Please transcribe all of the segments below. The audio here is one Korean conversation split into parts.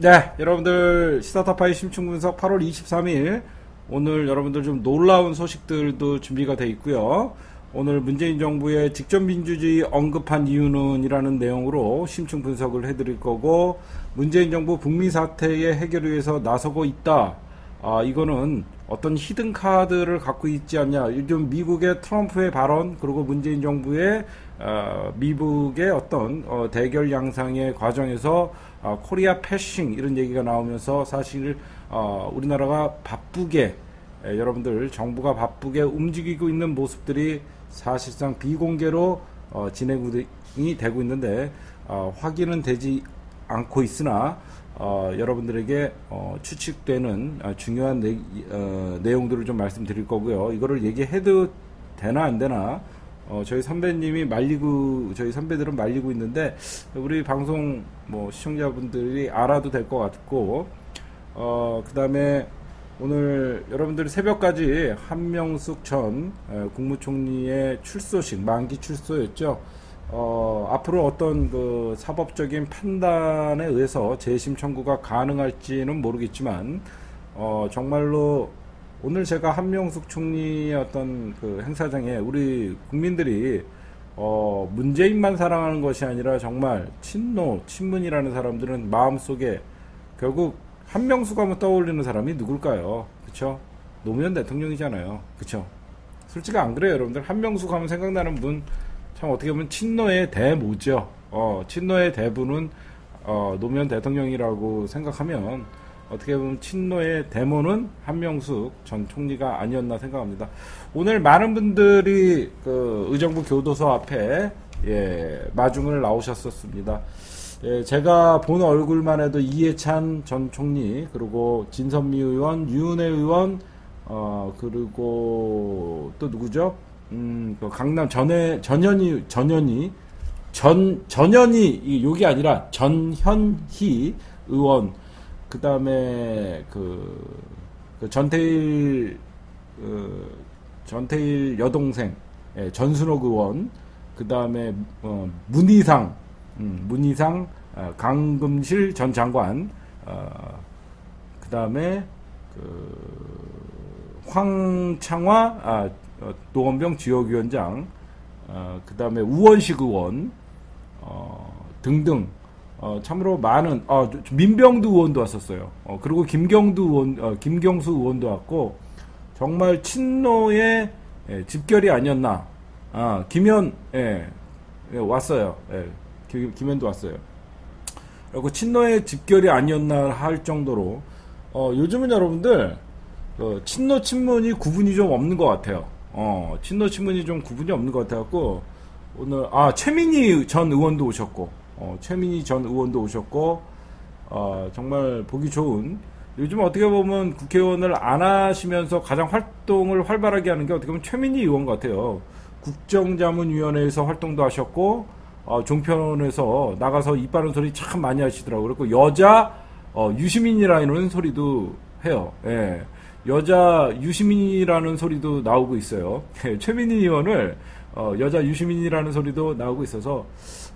네, 여러분들 시사타파의 심층 분석 8월 23일 오늘 여러분들 좀 놀라운 소식들도 준비가 돼 있고요. 오늘 문재인 정부의 직접 민주주의 언급한 이유는 이라는 내용으로 심층 분석을 해드릴 거고 문재인 정부 북미 사태의 해결을 위해서 나서고 있다. 아, 이거는 어떤 히든 카드를 갖고 있지 않냐. 요즘 미국의 트럼프의 발언 그리고 문재인 정부의 어, 미국의 어떤 어, 대결 양상의 과정에서 어, 코리아 패싱 이런 얘기가 나오면서 사실 어, 우리나라가 바쁘게 에, 여러분들 정부가 바쁘게 움직이고 있는 모습들이 사실상 비공개로 어, 진행이 되고 있는데 어, 확인은 되지 않고 있으나 어, 여러분들에게 어, 추측되는 어, 중요한 내, 어, 내용들을 좀 말씀드릴 거고요. 이거를 얘기해도 되나 안 되나 어, 저희 선배님이 말리고 저희 선배들은 말리고 있는데 우리 방송 뭐 시청자분들이 알아도 될 것 같고 어, 그다음에 오늘 여러분들이 새벽까지 한명숙 전 에, 국무총리의 출소식 만기 출소였죠. 어, 앞으로 어떤 그 사법적인 판단에 의해서 재심 청구가 가능할지는 모르겠지만 어, 정말로 오늘 제가 한명숙 총리의 어떤 그 행사장에 우리 국민들이 어, 문재인만 사랑하는 것이 아니라 정말 친노, 친문이라는 사람들은 마음속에 결국 한명숙 하면 떠올리는 사람이 누굴까요? 그쵸? 노무현 대통령이잖아요. 그쵸? 솔직히 안 그래요, 여러분들. 한명숙 하면 생각나는 분, 참 어떻게 보면 친노의 대모죠. 어, 친노의 대부는 어, 노무현 대통령이라고 생각하면 어떻게 보면 친노의 데모는 한명숙 전 총리가 아니었나 생각합니다. 오늘 많은 분들이 그 의정부 교도소 앞에 예, 마중을 나오셨었습니다. 예, 제가 본 얼굴만 해도 이해찬 전 총리 그리고 진선미 의원, 유은혜 의원 어 그리고 또 누구죠? 음, 그 강남 전에 전현희 전현희 전 전현희 여기 아니라 전현희 의원 그 다음에 그, 그 전태일 그 전태일 여동생 예, 전순옥 의원 그 다음에 어, 문희상 음, 문희상 어, 강금실 전 장관 어, 그 다음에 그 황창화 아, 어, 노원병 지역위원장 어, 그 다음에 우원식 의원 어, 등등 어, 참으로 많은 어, 민병두 의원도 왔었어요. 어, 그리고 김경두 의원, 어, 김경수 의원도 왔고 정말 친노의 예, 집결이 아니었나. 아, 김현 예, 예, 왔어요. 예, 김, 김현도 왔어요. 그리고 친노의 집결이 아니었나 할 정도로 어, 요즘은 여러분들 어, 친노 친문이 구분이 좀 없는 것 같아요. 어, 친노 친문이 좀 구분이 없는 것 같아갖고 오늘 아 최민희 전 의원도 오셨고 어, 최민희 전 의원도 오셨고 어, 정말 보기 좋은 요즘 어떻게 보면 국회의원을 안 하시면서 가장 활동을 활발하게 하는 게 어떻게 보면 최민희 의원 같아요. 국정자문위원회에서 활동도 하셨고 어, 종편에서 나가서 이빠른 소리 참 많이 하시더라고요. 그리고 여자 어, 유시민이라는 소리도 해요. 예. 여자 유시민이라는 소리도 나오고 있어요. 예, 최민희 의원을 어, 여자 유시민이라는 소리도 나오고 있어서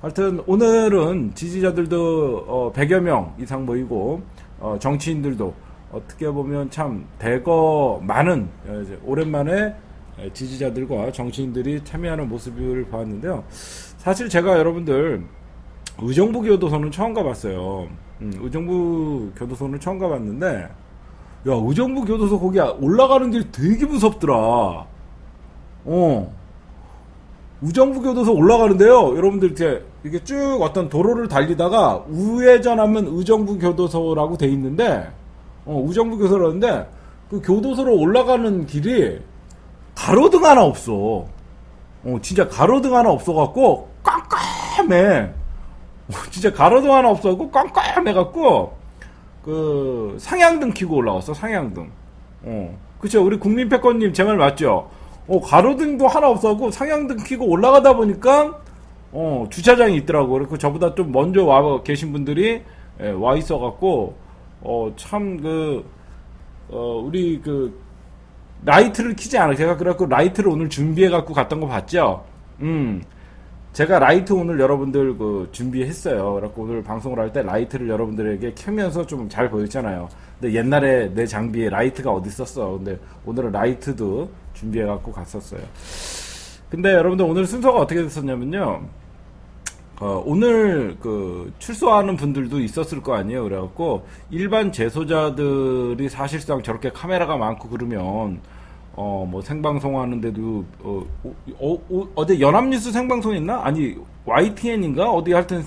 하여튼 오늘은 지지자들도 어, 100여 명 이상 모이고 어, 정치인들도 어떻게 보면 참 대거 많은 어, 오랜만에 지지자들과 정치인들이 참여하는 모습을 보았는데요. 사실 제가 여러분들 의정부 교도소는 처음 가봤어요. 음, 의정부 교도소는 처음 가봤는데 야 의정부 교도소 거기 올라가는 길 되게 무섭더라. 어. 의정부 교도소 올라가는데요. 여러분들 이제 이게 쭉 어떤 도로를 달리다가 우회전하면 의정부 교도소라고 돼 있는데 어, 의정부 교도소라는데 그 교도소로 올라가는 길이 가로등 하나 없어. 어, 진짜 가로등 하나 없어갖고 깜깜해. 어, 진짜 가로등 하나 없어갖고 깜깜해갖고 그 상향등 키고 올라왔어 상향등. 어, 그쵸 우리 국민 패권님 제 말 맞죠? 어, 가로등도 하나 없어갖고 상향등 키고 올라가다 보니까 어, 주차장이 있더라고. 그리고 저보다 좀 먼저 와 계신 분들이 예, 와 있어갖고 어, 참 그, 어, 우리 그 라이트를 키지 않아. 제가 그래갖고 라이트를 오늘 준비해갖고 갔던 거 봤죠? 음. 제가 라이트 오늘 여러분들 그 준비했어요. 그래갖고 오늘 방송을 할 때 라이트를 여러분들에게 켜면서 좀 잘 보였잖아요. 근데 옛날에 내 장비에 라이트가 어디 있었어. 근데 오늘은 라이트도 준비해갖고 갔었어요. 근데 여러분들 오늘 순서가 어떻게 됐었냐면요. 어, 오늘 그 출소하는 분들도 있었을 거 아니에요. 그래갖고 일반 재소자들이 사실상 저렇게 카메라가 많고 그러면 어, 뭐 생방송 하는데도 어, 어, 어, 어제 연합뉴스 생방송 했나? 아니 YTN인가? 어디 하여튼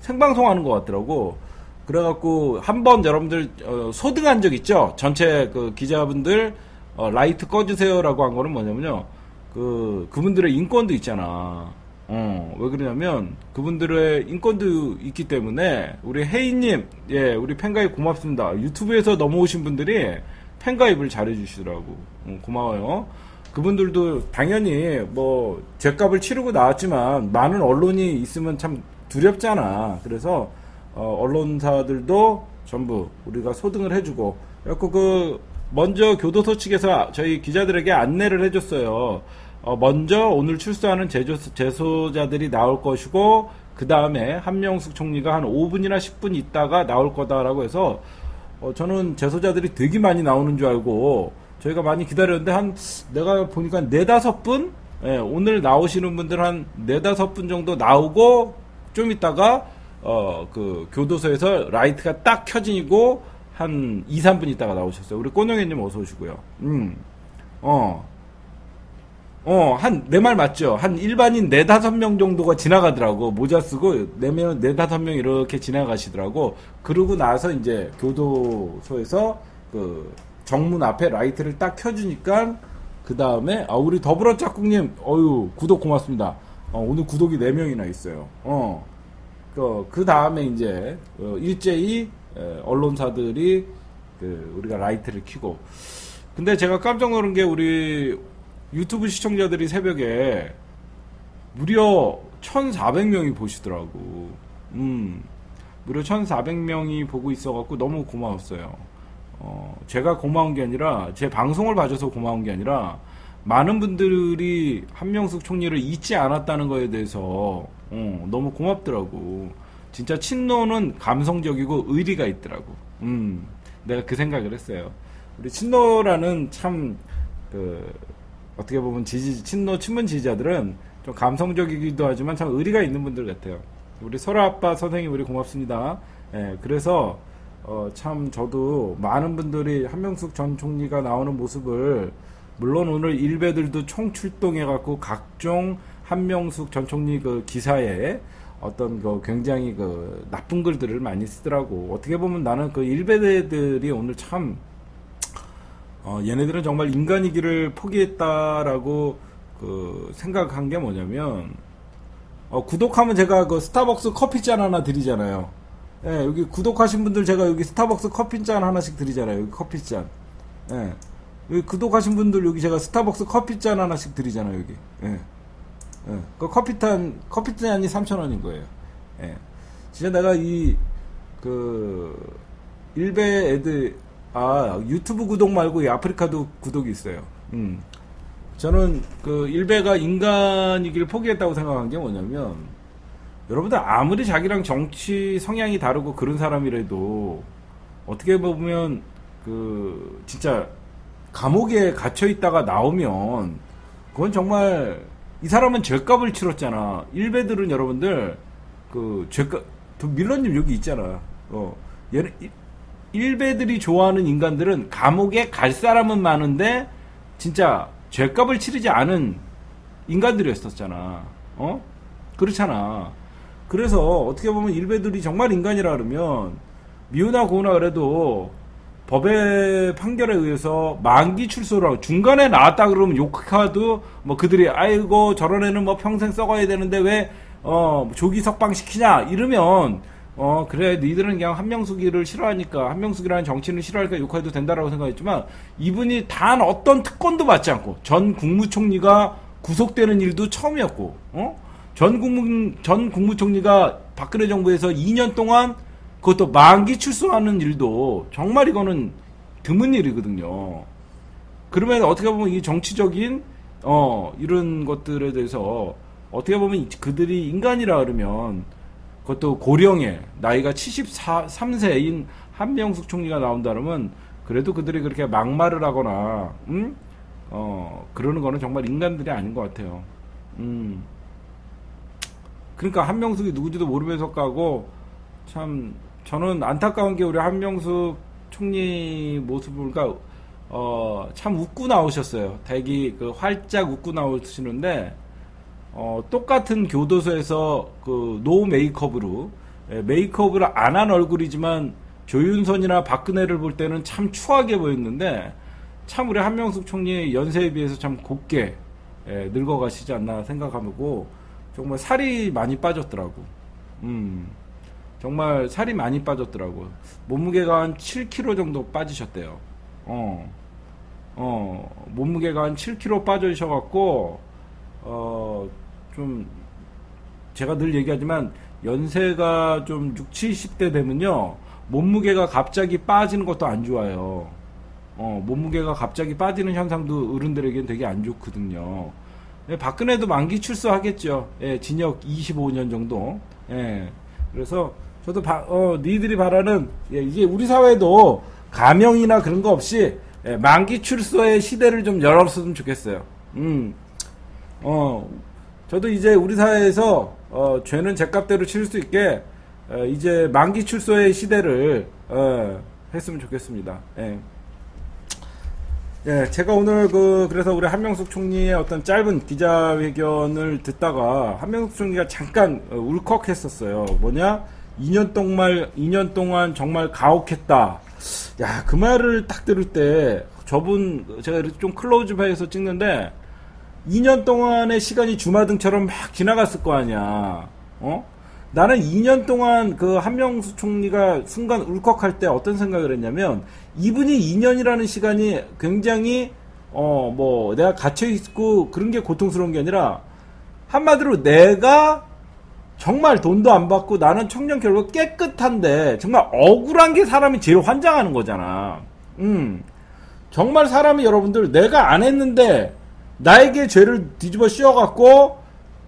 생방송 하는 것 같더라고. 그래갖고 한번 여러분들 어, 소등한 적 있죠? 전체 그 기자분들 어, 라이트 꺼주세요라고 한 거는 뭐냐면요. 그 그분들의 인권도 있잖아. 어, 왜 그러냐면 그분들의 인권도 있기 때문에 우리 혜인님, 예, 우리 팬가입 고맙습니다. 유튜브에서 넘어오신 분들이 팬가입을 잘해주시더라고. 어, 고마워요. 그분들도 당연히 뭐 죄값을 치르고 나왔지만 많은 언론이 있으면 참 두렵잖아. 그래서 어, 언론사들도 전부 우리가 소등을 해주고 그래갖고 그 먼저 교도소 측에서 저희 기자들에게 안내를 해줬어요. 어, 먼저 오늘 출소하는 제조, 재소자들이 나올 것이고 그 다음에 한명숙 총리가 한 5분이나 10분 있다가 나올 거다라고 해서 어, 저는 재소자들이 되게 많이 나오는 줄 알고 저희가 많이 기다렸는데 한 내가 보니까 네다섯 분 예, 오늘 나오시는 분들 한 네다섯 분 정도 나오고 좀 있다가 어, 그 교도소에서 라이트가 딱 켜지고 한 2, 3분 있다가 나오셨어요. 우리 꼬영애님 어서 오시고요. 음. 어. 어, 한, 내 말 맞죠? 한 일반인 네 다섯 명 정도가 지나가더라고. 모자 쓰고, 네 명, 네 다섯 명 이렇게 지나가시더라고. 그러고 나서 이제 교도소에서 그 정문 앞에 라이트를 딱 켜주니까, 그 다음에, 아, 우리 더불어 짝꿍님, 어유 구독 고맙습니다. 어, 오늘 구독이 네 명이나 있어요. 어. 그, 그 다음에 이제, 어, 일제히, 에, 언론사들이, 그, 우리가 라이트를 켜고. 근데 제가 깜짝 놀란 게 우리 유튜브 시청자들이 새벽에 무려 1,400명이 보시더라고. 음, 무려 1,400명이 보고 있어갖고 너무 고마웠어요. 어, 제가 고마운 게 아니라, 제 방송을 봐줘서 고마운 게 아니라, 많은 분들이 한명숙 총리를 잊지 않았다는 거에 대해서, 어, 너무 고맙더라고. 진짜 친노는 감성적이고 의리가 있더라고. 음, 내가 그 생각을 했어요. 우리 친노라는 참, 그, 어떻게 보면 지지, 친노, 친문 지지자들은 좀 감성적이기도 하지만 참 의리가 있는 분들 같아요. 우리 설아 아빠 선생님 우리 고맙습니다. 예, 그래서 어, 참 저도 많은 분들이 한명숙 전 총리가 나오는 모습을 물론 오늘 일베들도 총 출동해 갖고 각종 한명숙 전 총리 그 기사에 어떤 그 굉장히 그 나쁜 글들을 많이 쓰더라고. 어떻게 보면 나는 그 일베들이 오늘 참 어, 얘네들은 정말 인간이기를 포기했다라고 그 생각한 게 뭐냐면 어, 구독하면 제가 그 스타벅스 커피잔 하나 드리잖아요. 예, 여기 구독하신 분들 제가 여기 스타벅스 커피잔 하나씩 드리잖아요. 여기 커피잔. 예. 여기 구독하신 분들 여기 제가 스타벅스 커피잔 하나씩 드리잖아요. 여기. 예. 예. 그 커피탄 커피잔이 3,000원인 거예요. 예. 진짜 내가 이 그 일베 애들 아, 유튜브 구독 말고 이 아프리카도 구독이 있어요. 음. 저는 그 일베가 인간이기를 포기했다고 생각한 게 뭐냐면 여러분들 아무리 자기랑 정치 성향이 다르고 그런 사람이라도 어떻게 보면 그 진짜 감옥에 갇혀 있다가 나오면 그건 정말 이 사람은 죄값을 치렀잖아. 일베들은 여러분들 그 죄값 밀러님 여기 있잖아. 어 얘는 일베들이 좋아하는 인간들은 감옥에 갈 사람은 많은데 진짜 죄값을 치르지 않은 인간들이었었잖아. 어? 그렇잖아. 그래서 어떻게 보면 일베들이 정말 인간이라 그러면 미우나 고우나 그래도 법의 판결에 의해서 만기 출소를 하고 중간에 나왔다 그러면 욕하도 뭐 그들이 아이고 저런 애는 뭐 평생 썩어야 되는데 왜 어 조기 석방 시키냐 이러면 어 그래 니들은 그냥 한명숙이를 싫어하니까 한명숙이라는 정치인을 싫어하니까 욕해도 된다라고 생각했지만 이분이 단 어떤 특권도 받지 않고 전 국무총리가 구속되는 일도 처음이었고 어전 국무 전 국무총리가 박근혜 정부에서 2년 동안 그것도 만기 출소하는 일도 정말 이거는 드문 일이거든요. 그러면 어떻게 보면 이 정치적인 어 이런 것들에 대해서 어떻게 보면 그들이 인간이라 그러면 그것도 고령의 나이가 73세인 한명숙 총리가 나온다 그러면 그래도 그들이 그렇게 막말을 하거나 음? 어 그러는 거는 정말 인간들이 아닌 것 같아요. 음. 그러니까 한명숙이 누구지도 모르면서 까고 참 저는 안타까운 게 우리 한명숙 총리 모습을 그러니까 어, 참 웃고 나오셨어요. 되게 그 활짝 웃고 나오시는데 어, 똑같은 교도소에서 그 노 메이크업으로 예, 메이크업을 안 한 얼굴이지만 조윤선이나 박근혜를 볼 때는 참 추하게 보였는데 참 우리 한명숙 총리 연세에 비해서 참 곱게 예, 늙어가시지 않나 생각하고 정말 살이 많이 빠졌더라고. 음, 정말 살이 많이 빠졌더라고. 몸무게가 한 7kg 정도 빠지셨대요. 어, 어, 몸무게가 한 7kg 빠져셔갖고, 어, 좀, 제가 늘 얘기하지만, 연세가 좀 6, 70대 되면요, 몸무게가 갑자기 빠지는 것도 안 좋아요. 어, 몸무게가 갑자기 빠지는 현상도 어른들에게는 되게 안 좋거든요. 예, 박근혜도 만기 출소하겠죠. 예, 징역 25년 정도. 예, 그래서 저도 바, 어, 니들이 바라는 예, 이게 우리 사회도 가명이나 그런 거 없이 예, 만기 출소의 시대를 좀 열었으면 좋겠어요. 음, 어, 저도 이제 우리 사회에서 어, 죄는 제값대로 치를 수 있게 어, 이제 만기 출소의 시대를 어, 했으면 좋겠습니다. 예. 예, 제가 오늘 그 그래서 우리 한명숙 총리의 어떤 짧은 기자회견을 듣다가 한명숙 총리가 잠깐 어, 울컥했었어요. 뭐냐? 2년 동안 2년 동안 정말 가혹했다. 야, 그 말을 딱 들을 때 저분 제가 좀 클로즈업해서 찍는데 2년 동안의 시간이 주마등처럼 막 지나갔을 거 아니야. 어? 나는 2년 동안 그 한명수 총리가 순간 울컥할 때 어떤 생각을 했냐면 이분이 2년이라는 시간이 굉장히 어 뭐 내가 갇혀 있고 그런 게 고통스러운 게 아니라 한마디로 내가 정말 돈도 안 받고 나는 청년 결과 깨끗한데 정말 억울한 게 사람이 제일 환장하는 거잖아. 음. 정말 사람이 여러분들 내가 안 했는데 나에게 죄를 뒤집어 씌워갖고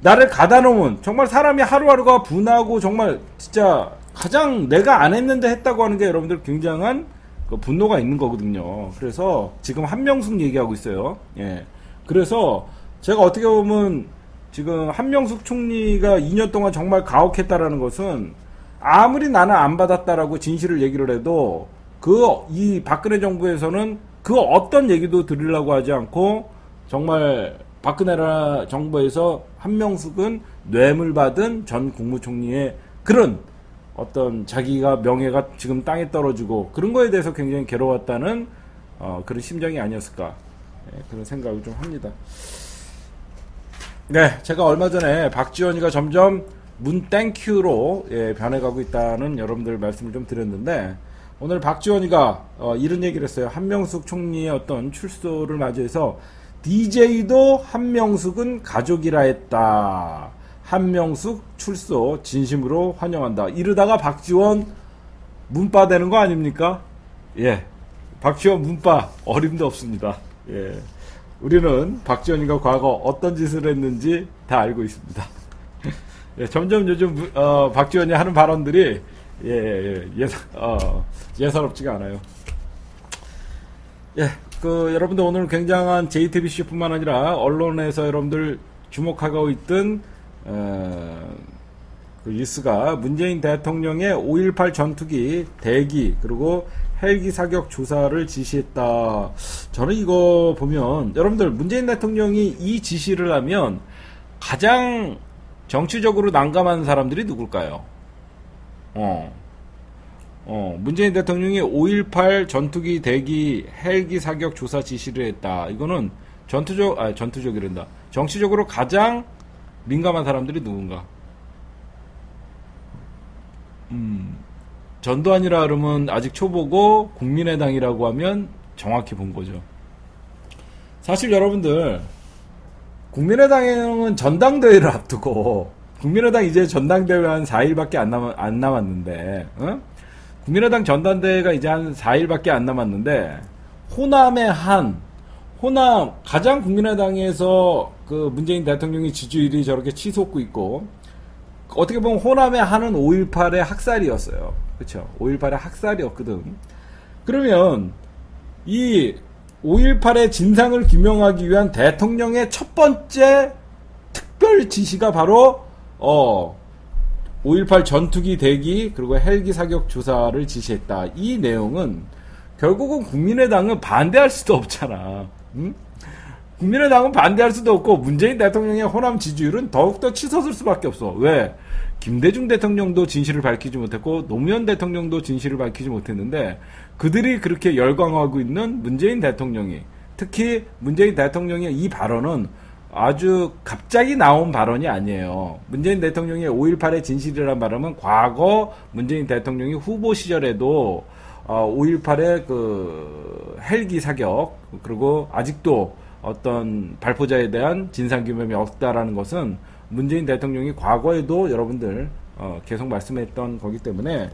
나를 가다 놓은 정말 사람이 하루하루가 분하고 정말 진짜 가장 내가 안 했는데 했다고 하는 게 여러분들 굉장한 그 분노가 있는 거거든요. 그래서 지금 한명숙 얘기하고 있어요. 예. 그래서 제가 어떻게 보면 지금 한명숙 총리가 2년 동안 정말 가혹했다라는 것은 아무리 나는 안 받았다라고 진실을 얘기를 해도 그 이 박근혜 정부에서는 그 어떤 얘기도 들으려고 하지 않고 정말 박근혜라 정부에서 한명숙은 뇌물 받은 전 국무총리의 그런 어떤 자기가 명예가 지금 땅에 떨어지고 그런 거에 대해서 굉장히 괴로웠다는 어, 그런 심정이 아니었을까 네, 그런 생각을 좀 합니다. 네, 제가 얼마 전에 박지원이가 점점 문 땡큐로 예, 변해가고 있다는 여러분들 말씀을 좀 드렸는데 오늘 박지원이가 어, 이런 얘기를 했어요. 한명숙 총리의 어떤 출소를 맞이해서 DJ도 한명숙은 가족이라 했다. 한명숙 출소 진심으로 환영한다. 이러다가 박지원 문바 되는 거 아닙니까? 예. 박지원 문바 어림도 없습니다. 예. 우리는 박지원이가 과거 어떤 짓을 했는지 다 알고 있습니다. 예, 점점 요즘 어, 박지원이 하는 발언들이 예, 예, 예, 어, 예사롭지가 않아요. 예, 그 여러분들 오늘 굉장한 JTBC뿐만 아니라 언론에서 여러분들 주목하고 있던 어, 그 뉴스가 문재인 대통령의 5.18 전투기 대기 그리고 헬기 사격 조사를 지시했다. 저는 이거 보면 여러분들 문재인 대통령이 이 지시를 하면 가장 정치적으로 난감한 사람들이 누굴까요? 어. 어, 문재인 대통령이 5.18 전투기 대기 헬기 사격 조사 지시를 했다. 이거는 전투적, 아, 전투적이란다. 정치적으로 가장 민감한 사람들이 누군가? 음, 전두환이라 그러면 아직 초보고 국민의당이라고 하면 정확히 본 거죠. 사실 여러분들, 국민의당은 전당대회를 앞두고, 국민의당 이제 전당대회 한 4일밖에 안, 남, 안 남았는데, 어? 국민의당 전당대회가 이제 한 4일밖에 안 남았는데 호남의 한 호남 가장 국민의당에서 그 문재인 대통령이 지지율이 저렇게 치솟고 있고 어떻게 보면 호남에 하는 5.18의 학살이었어요. 그렇죠? 5.18의 학살이었거든. 그러면 이 5.18의 진상을 규명하기 위한 대통령의 첫 번째 특별 지시가 바로 어 5.18 전투기 대기 그리고 헬기 사격 조사를 지시했다. 이 내용은 결국은 국민의당은 반대할 수도 없잖아. 응? 국민의당은 반대할 수도 없고 문재인 대통령의 호남 지지율은 더욱더 치솟을 수밖에 없어. 왜? 김대중 대통령도 진실을 밝히지 못했고 노무현 대통령도 진실을 밝히지 못했는데 그들이 그렇게 열광하고 있는 문재인 대통령이 특히 문재인 대통령의 이 발언은 아주 갑자기 나온 발언이 아니에요. 문재인 대통령의 5.18의 진실이라는 발언은 과거 문재인 대통령이 후보 시절에도 5.18의 어, 그 헬기 사격 그리고 아직도 어떤 발포자에 대한 진상규명이 없다라는 것은 문재인 대통령이 과거에도 여러분들 어, 계속 말씀했던 거기 때문에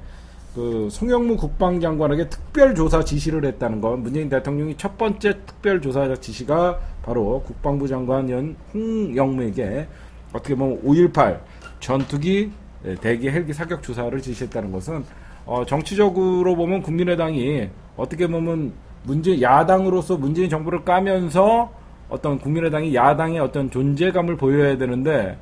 그 송영무 국방장관에게 특별조사 지시를 했다는 건 문재인 대통령이 첫 번째 특별조사 지시가 바로 국방부 장관 연 홍영무에게 어떻게 보면 5.18 전투기 네, 대기 헬기 사격 조사를 지시했다는 것은 어, 정치적으로 보면 국민의당이 어떻게 보면 문재 야당으로서 문재인 정부를 까면서 어떤 국민의당이 야당의 어떤 존재감을 보여야 되는데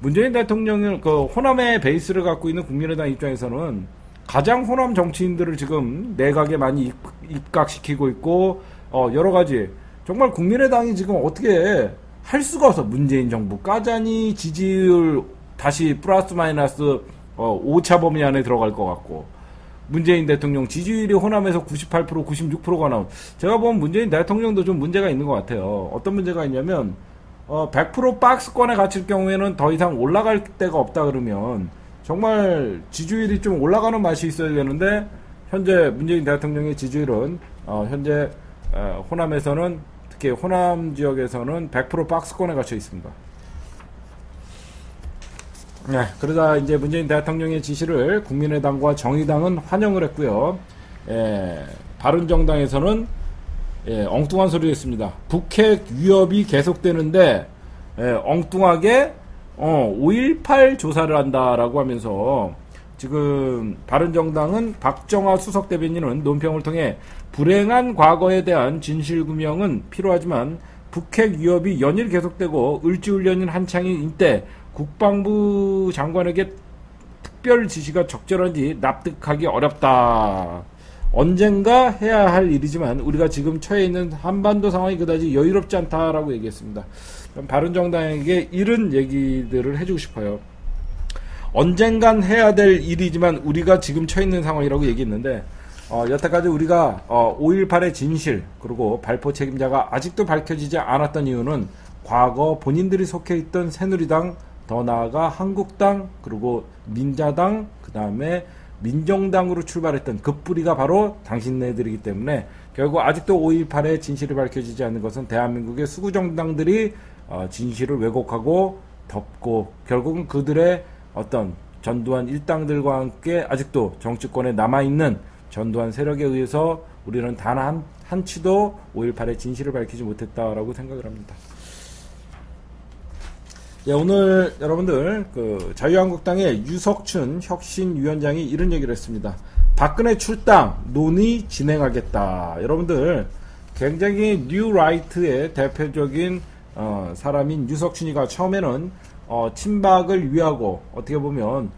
문재인 대통령은 그 호남의 베이스를 갖고 있는 국민의당 입장에서는 가장 호남 정치인들을 지금 내각에 많이 입각시키고 있고 어 여러 가지. 정말 국민의당이 지금 어떻게 할 수가 없어. 문재인 정부. 까자니 지지율 다시 플러스 마이너스 어 5차 범위 안에 들어갈 것 같고. 문재인 대통령 지지율이 호남에서 98% 96%가 나온. 제가 보면 문재인 대통령도 좀 문제가 있는 것 같아요. 어떤 문제가 있냐면 어, 100% 박스권에 갇힐 경우에는 더 이상 올라갈 데가 없다 그러면 정말 지지율이 좀 올라가는 맛이 있어야 되는데 현재 문재인 대통령의 지지율은 어, 현재 어, 호남에서는 특히 호남 지역에서는 100% 박스권에 갇혀 있습니다. 네, 그러다 이제 문재인 대통령의 지시를 국민의당과 정의당은 환영을 했고요. 예, 바른정당에서는 예, 엉뚱한 소리 했습니다. 북핵 위협이 계속되는데 예, 엉뚱하게 어, 5.18 조사를 한다라고 하면서 지금 바른정당은 박정화 수석 대변인은 논평을 통해 불행한 과거에 대한 진실규명은 필요하지만 북핵 위협이 연일 계속되고 을지훈련인 한창인 때 국방부 장관에게 특별 지시가 적절한지 납득하기 어렵다. 언젠가 해야 할 일이지만 우리가 지금 처해 있는 한반도 상황이 그다지 여유롭지 않다라고 얘기했습니다. 바른정당에게 이런 얘기들을 해주고 싶어요. 언젠간 해야 될 일이지만 우리가 지금 처해 있는 상황이라고 얘기했는데 어, 여태까지 우리가 어, 5.18의 진실 그리고 발포 책임자가 아직도 밝혀지지 않았던 이유는 과거 본인들이 속해 있던 새누리당 더 나아가 한국당 그리고 민자당 그 다음에 민정당으로 출발했던 그 뿌리가 바로 당신네들이기 때문에 결국 아직도 5.18의 진실이 밝혀지지 않는 것은 대한민국의 수구 정당들이 어, 진실을 왜곡하고 덮고 결국은 그들의 어떤 전두환 일당들과 함께 아직도 정치권에 남아있는 전두환 세력에 의해서 우리는 단 한, 한치도 5.18의 진실을 밝히지 못했다라고 생각을 합니다. 예, 오늘 여러분들 그 자유한국당의 유석춘 혁신위원장이 이런 얘기를 했습니다. 박근혜 출당 논의 진행하겠다. 여러분들 굉장히 뉴라이트의 대표적인 어, 사람인 유석춘이가 처음에는 어, 친박을 위하고 어떻게 보면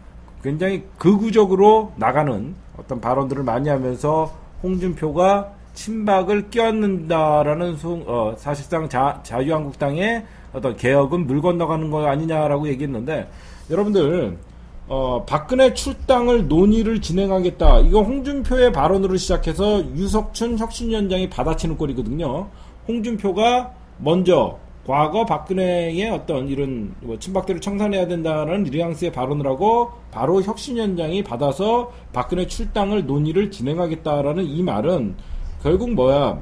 굉장히 극우적으로 나가는 어떤 발언들을 많이 하면서 홍준표가 친박을 끼얹는다라는 어, 사실상 자, 자유한국당의 어떤 개혁은 물 건너가는 거 아니냐라고 얘기했는데 여러분들 어, 박근혜 출당을 논의를 진행하겠다. 이거 홍준표의 발언으로 시작해서 유석춘 혁신위원장이 받아치는 꼴이거든요. 홍준표가 먼저 과거 박근혜의 어떤 이런 뭐 친박들을 청산해야 된다는 뉘앙스의 발언을 하고 바로 혁신위원장이 받아서 박근혜 출당을 논의를 진행하겠다라는 이 말은 결국 뭐야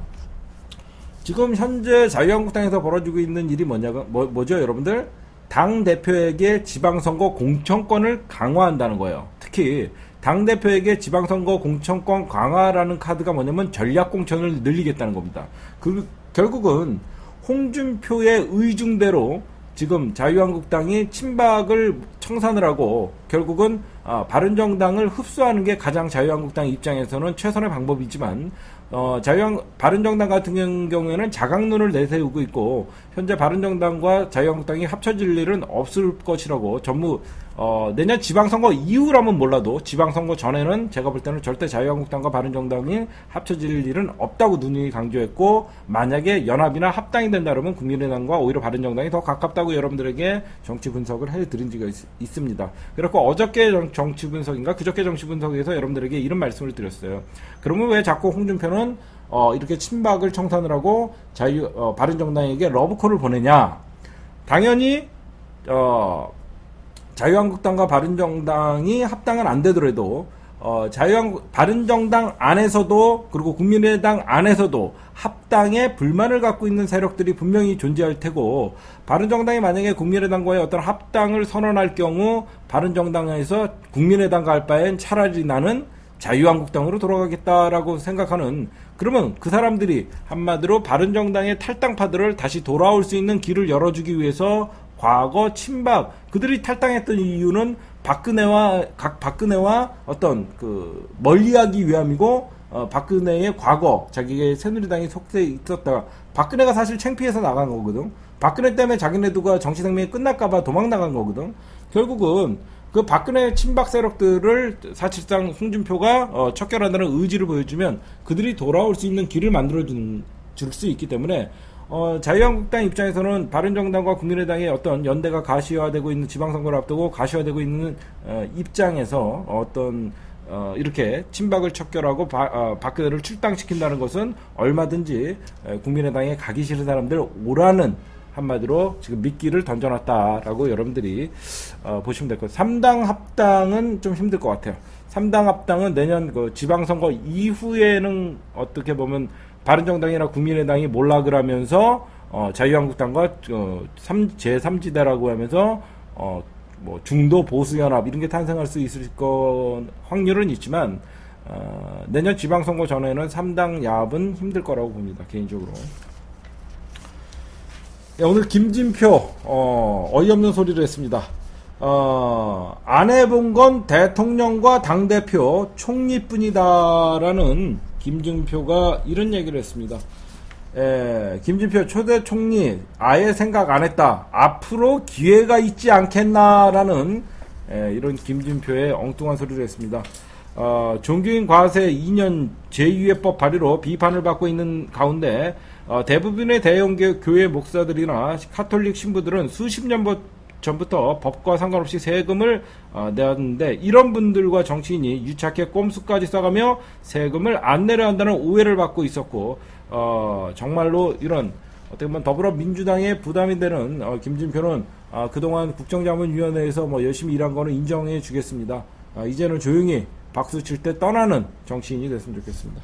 지금 현재 자유한국당에서 벌어지고 있는 일이 뭐냐가 뭐, 뭐죠, 여러분들? 당 대표에게 지방선거 공천권을 강화한다는 거예요. 특히 당 대표에게 지방선거 공천권 강화라는 카드가 뭐냐면 전략 공천을 늘리겠다는 겁니다. 그 결국은 홍준표의 의중대로 지금 자유한국당이 친박을 청산을 하고 결국은 아, 바른정당을 흡수하는 게 가장 자유한국당 입장에서는 최선의 방법이지만 어, 자유한 바른정당 같은 경우에는 자강론을 내세우고 있고 현재 바른정당과 자유한국당이 합쳐질 일은 없을 것이라고 전무 어, 내년 지방선거 이후라면 몰라도 지방선거 전에는 제가 볼 때는 절대 자유한국당과 바른정당이 합쳐질 일은 없다고 눈이 강조했고 만약에 연합이나 합당이 된다 그러면 국민의당과 오히려 바른정당이 더 가깝다고 여러분들에게 정치 분석을 해드린 적이 있, 습니다 그렇고 어저께 정, 치 분석인가 그저께 정치 분석에서 여러분들에게 이런 말씀을 드렸어요. 그러면 왜 자꾸 홍준표는 어, 이렇게 친박을 청산을 하고 자유 어, 바른정당에게 러브콜을 보내냐? 당연히 어, 자유한국당과 바른정당이 합당은 안 되더라도 어, 자유한 바른정당 안에서도 그리고 국민의당 안에서도 합당에 불만을 갖고 있는 세력들이 분명히 존재할 테고 바른정당이 만약에 국민의당과의 어떤 합당을 선언할 경우 바른정당에서 국민의당과 할 바엔 차라리 나는 자유한국당으로 돌아가겠다라고 생각하는 그러면 그 사람들이 한마디로 바른정당의 탈당파들을 다시 돌아올 수 있는 길을 열어주기 위해서 과거 친박 그들이 탈당했던 이유는 박근혜와 각 박근혜와 어떤 그 멀리하기 위함이고 어, 박근혜의 과거 자기의 새누리당이 속세에 있었다가 박근혜가 사실 창피해서 나간 거거든. 박근혜 때문에 자기네들과 정치 생명이 끝날까봐 도망 나간 거거든. 결국은 그 박근혜 친박 세력들을 사실상 홍준표가 어, 척결한다는 의지를 보여주면 그들이 돌아올 수 있는 길을 만들어 줄수 있기 때문에 어, 자유한국당 입장에서는 바른정당과 국민의당의 어떤 연대가 가시화되고 있는 지방선거를 앞두고 가시화되고 있는 어, 입장에서 어떤 어, 이렇게 친박을 척결하고 바, 어, 박근혜를 출당시킨다는 것은 얼마든지 에, 국민의당에 가기 싫은 사람들 오라는 한마디로 지금 미끼를 던져놨다라고 여러분들이 어, 보시면 될것 같아요. 3당 합당은 좀 힘들 것 같아요. 3당 합당은 내년 그 지방선거 이후에는 어떻게 보면 바른정당이나 국민의당이 몰락을 하면서 어, 자유한국당과 어, 3, 제3지대라고 하면서 어, 뭐 중도 보수연합 이런 게 탄생할 수 있을 건 확률은 있지만 어, 내년 지방선거 전에는 3당 야합은 힘들 거라고 봅니다 개인적으로. 네, 오늘 김진표 어, 어이없는 소리를 했습니다. 어, 안 해본 건 대통령과 당대표 총리뿐이다라는 김준표가 이런 얘기를 했습니다. 에, 김준표 초대 총리 아예 생각 안 했다. 앞으로 기회가 있지 않겠나라는 에, 이런 김준표의 엉뚱한 소리를 했습니다. 어, 종교인 과세 2년 제2회법 발의로 비판을 받고 있는 가운데 어, 대부분의 대형 교회 목사들이나 카톨릭 신부들은 수십 년 전부터 법과 상관없이 세금을 어, 내었는데 이런 분들과 정치인이 유착해 꼼수까지 써가며 세금을 안 내려 한다는 오해를 받고 있었고 어, 정말로 이런 어떻게 보면 더불어민주당의 부담이 되는 어, 김진표는 어, 그동안 국정자문위원회에서 뭐 열심히 일한 거는 인정해 주겠습니다. 어, 이제는 조용히 박수 칠 때 떠나는 정치인이 됐으면 좋겠습니다.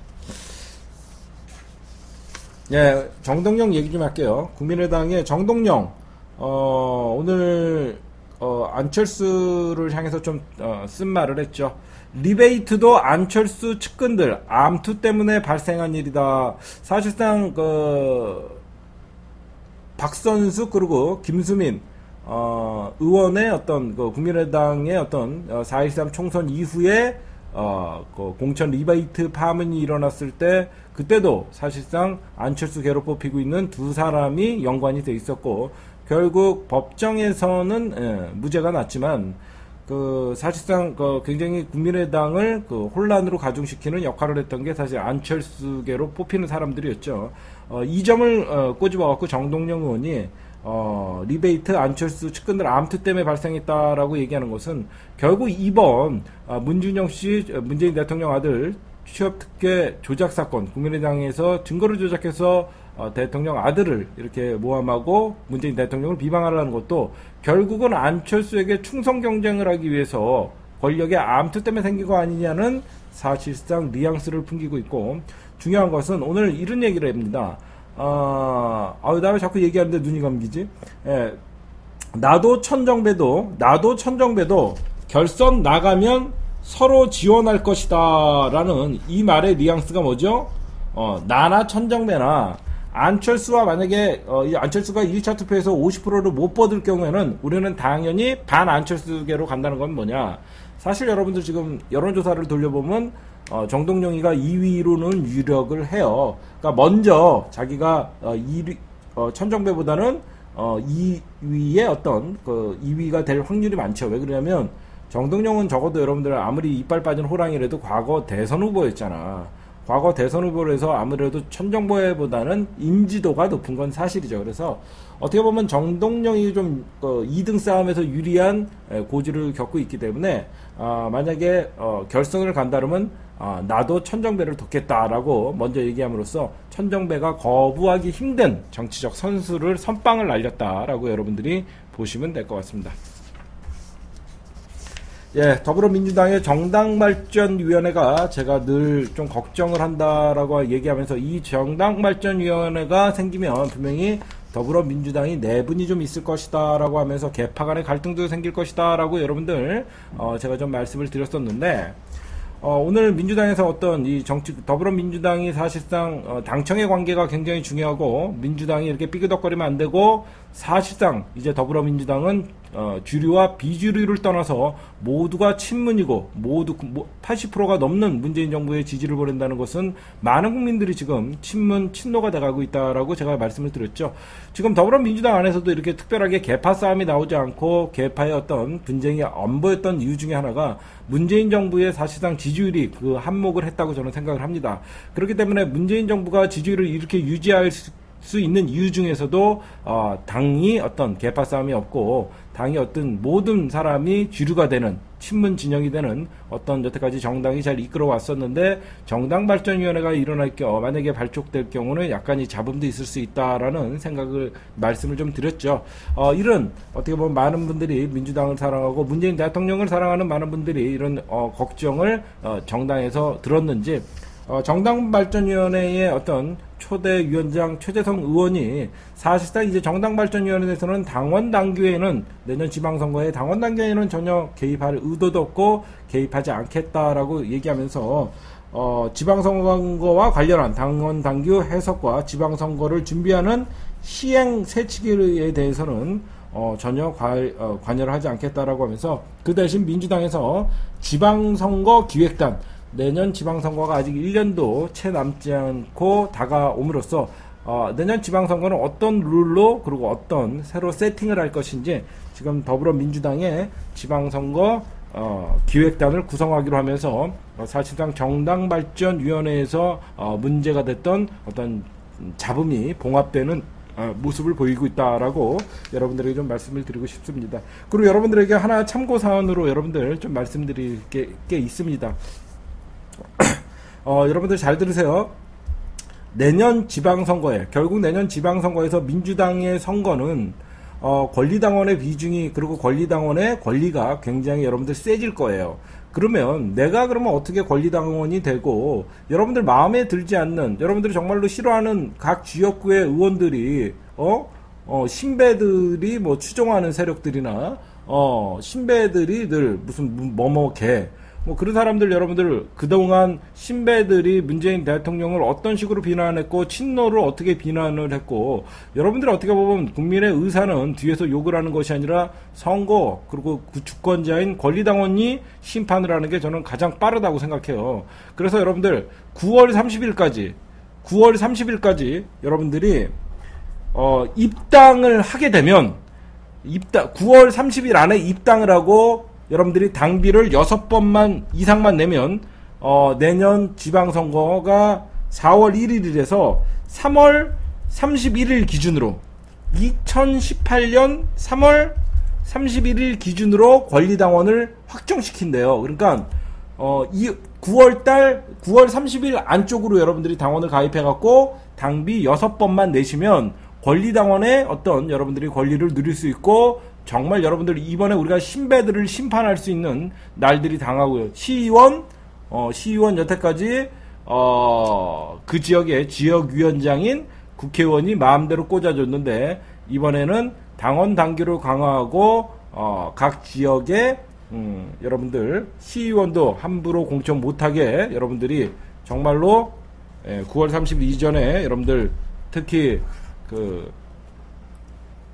예, 정동영 얘기 좀 할게요. 국민의당의 정동영 어, 오늘 어, 안철수를 향해서 좀쓴 어, 말을 했죠. 리베이트도 안철수 측근들 암투 때문에 발생한 일이다. 사실상 그 박선수 그리고 김수민 어, 의원의 어떤 그 국민의당의 어떤 4.13 어, 총선 이후에 어, 그 공천 리베이트 파문이 일어났을 때 그때도 사실상 안철수 계로 뽑히고 있는 두 사람이 연관이 돼 있었고 결국 법정에서는 예, 무죄가 났지만 그 사실상 그 굉장히 국민의당을 그 혼란으로 가중시키는 역할을 했던 게 사실 안철수계로 뽑히는 사람들이었죠. 어, 이 점을 어, 꼬집어 갖고 정동영 의원이 어, 리베이트 안철수 측근들 암투 때문에 발생했다라고 얘기하는 것은 결국 이번 어, 문준영 씨 문재인 대통령 아들 취업 특혜 조작 사건 국민의당에서 증거를 조작해서 어, 대통령 아들을 이렇게 모함하고 문재인 대통령을 비방하려는 것도 결국은 안철수에게 충성 경쟁을 하기 위해서 권력의 암투 때문에 생긴 거 아니냐는 사실상 뉘앙스를 풍기고 있고 중요한 것은 오늘 이런 얘기를 합니다. 어, 아유, 나왜 자꾸 얘기하는데 눈이 감기지? 예, 나도 천정배도, 나도 천정배도 결선 나가면 서로 지원할 것이다. 라는 이 말의 뉘앙스가 뭐죠? 어, 나나 천정배나 안철수와 만약에 어, 이 안철수가 1차 투표에서 50%를 못 받을 경우에는 우리는 당연히 반 안철수계로 간다는 건 뭐냐? 사실 여러분들 지금 여론조사를 돌려보면 어, 정동영이가 2위로는 유력을 해요. 그러니까 먼저 자기가 어, 1위 어, 천정배보다는 어, 2위의 어떤 그 2위가 될 확률이 많죠. 왜 그러냐면 정동영은 적어도 여러분들 아무리 이빨 빠진 호랑이라도 과거 대선 후보였잖아. 과거 대선 후보로 해서 아무래도 천정보회보다는 인지도가 높은 건 사실이죠. 그래서 어떻게 보면 정동영이 좀 어, 2등 싸움에서 유리한 고지를 겪고 있기 때문에 어, 만약에 어, 결승을 간다면 어, 나도 천정배를 돕겠다라고 먼저 얘기함으로써 천정배가 거부하기 힘든 정치적 선수를 선빵을 날렸다라고 여러분들이 보시면 될 것 같습니다. 예, 더불어민주당의 정당발전위원회가 제가 늘 좀 걱정을 한다라고 얘기하면서 이 정당발전위원회가 생기면 분명히 더불어민주당이 내분이 좀 있을 것이다라고 하면서 개파 간의 갈등도 생길 것이다라고 여러분들 어, 제가 좀 말씀을 드렸었는데 어, 오늘 민주당에서 어떤 이 정치 더불어민주당이 사실상 어, 당청의 관계가 굉장히 중요하고 민주당이 이렇게 삐그덕거리면 안 되고 사실상 이제 더불어민주당은 어, 주류와 비주류를 떠나서 모두가 친문이고 모두 80%가 그 넘는 문재인 정부의 지지를 보낸다는 것은 많은 국민들이 지금 친문 친노가 돼가고 있다라고 제가 말씀을 드렸죠. 지금 더불어민주당 안에서도 이렇게 특별하게 개파 싸움이 나오지 않고 개파의 어떤 분쟁이 안 보였던 이유 중에 하나가 문재인 정부의 사실상 지지율이 그 한몫을 했다고 저는 생각을 합니다. 그렇기 때문에 문재인 정부가 지지율을 이렇게 유지할 수 수 있는 이유 중에서도 어, 당이 어떤 개파 싸움이 없고 당이 어떤 모든 사람이 주류가 되는 친문 진영이 되는 어떤 여태까지 정당이 잘 이끌어 왔었는데 정당 발전위원회가 일어날 경우 만약에 발족될 경우는 약간의 잡음도 있을 수 있다라는 생각을 말씀을 좀 드렸죠. 어, 이런 어떻게 보면 많은 분들이 민주당을 사랑하고 문재인 대통령을 사랑하는 많은 분들이 이런 어, 걱정을 어, 정당에서 들었는지 어, 정당발전위원회의 어떤 초대 위원장 최재성 의원이 사실상 이제 정당발전위원회에서는 당원 당규에는 내년 지방선거에 당원 당규에는 전혀 개입할 의도도 없고 개입하지 않겠다라고 얘기하면서 어, 지방선거와 관련한 당원 당규 해석과 지방선거를 준비하는 시행 세치기에 대해서는 어, 전혀 과, 어, 관여를 하지 않겠다라고 하면서 그 대신 민주당에서 지방선거 기획단 내년 지방선거가 아직 1년도 채 남지 않고 다가옴으로써 어, 내년 지방선거는 어떤 룰로 그리고 어떤 새로 세팅을 할 것인지 지금 더불어민주당의 지방선거 어, 기획단을 구성하기로 하면서 어, 사실상 정당발전위원회에서 어, 문제가 됐던 어떤 잡음이 봉합되는 어, 모습을 보이고 있다라고 여러분들에게 좀 말씀을 드리고 싶습니다. 그리고 여러분들에게 하나 참고 사안으로 여러분들 좀 말씀드릴 게, 게 있습니다. 어, 여러분들 잘 들으세요. 내년 지방선거에 결국 내년 지방선거에서 민주당의 선거는 어, 권리당원의 비중이 그리고 권리당원의 권리가 굉장히 여러분들 세질 거예요. 그러면 내가 그러면 어떻게 권리당원이 되고 여러분들 마음에 들지 않는 여러분들이 정말로 싫어하는 각 지역구의 의원들이 어, 어 신배들이 뭐 추종하는 세력들이나 어 신배들이 늘 무슨 뭐뭐 개 뭐 그런 사람들 여러분들 그동안 신배들이 문재인 대통령을 어떤 식으로 비난했고 친노를 어떻게 비난을 했고 여러분들 어떻게 보면 국민의 의사는 뒤에서 욕을 하는 것이 아니라 선거 그리고 그 주권자인 권리당원이 심판을 하는 게 저는 가장 빠르다고 생각해요. 그래서 여러분들 9월 30일까지 9월 30일까지 여러분들이 어 입당을 하게 되면 입당 9월 30일 안에 입당을 하고 여러분들이 당비를 여섯 번만 이상만 내면 어, 내년 지방선거가 4월 1일이라서 3월 31일 기준으로 2018년 3월 31일 기준으로 권리당원을 확정시킨대요. 그러니까 어, 이 9월 달 9월 30일 안쪽으로 여러분들이 당원을 가입해 갖고 당비 6번만 내시면 권리당원의 어떤 여러분들이 권리를 누릴 수 있고 정말 여러분들 이번에 우리가 신배들을 심판할 수 있는 날들이 당하고요. 시의원, 어, 시의원 여태까지 어, 그 지역의 지역위원장인 국회의원이 마음대로 꽂아줬는데 이번에는 당원 당규를 강화하고 어, 각 지역의 음, 여러분들 시의원도 함부로 공천 못하게 여러분들이 정말로 예, 9월 30일 이전에 여러분들 특히 그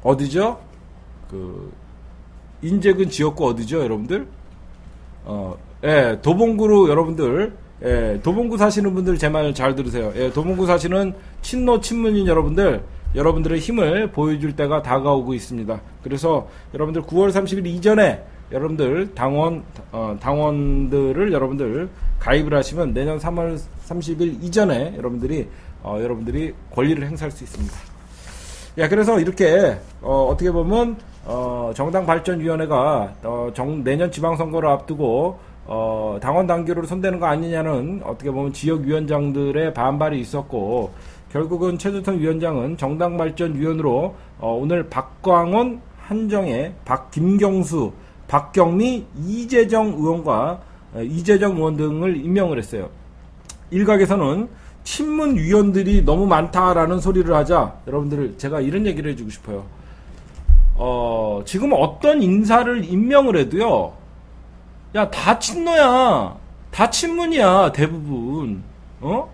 어디죠? 그 인제군 지역구 어디죠, 여러분들? 어, 예, 도봉구로 여러분들 예, 도봉구 사시는 분들 제 말 잘 들으세요. 예, 도봉구 사시는 친노 친문인 여러분들 여러분들의 힘을 보여줄 때가 다가오고 있습니다. 그래서 여러분들 9월 30일 이전에 여러분들 당원 어, 당원들을 여러분들 가입을 하시면 내년 3월 30일 이전에 여러분들이 어, 여러분들이 권리를 행사할 수 있습니다. 야 그래서 이렇게 어, 떻게 보면 어, 정당 발전위원회가 어, 정, 내년 지방선거를 앞두고 어, 당원 당규를 손대는 거 아니냐는 어떻게 보면 지역 위원장들의 반발이 있었고 결국은 최두성 위원장은 정당발전위원으로 어, 오늘 박광원, 한정혜, 박김경수, 박경리, 이재정 의원과 어, 이재정 의원 등을 임명을 했어요. 일각에서는 친문 위원들이 너무 많다라는 소리를 하자 여러분들 제가 이런 얘기를 해주고 싶어요. 어, 지금 어떤 인사를 임명을 해도요. 야, 다 친노야. 다 친문이야, 대부분. 어?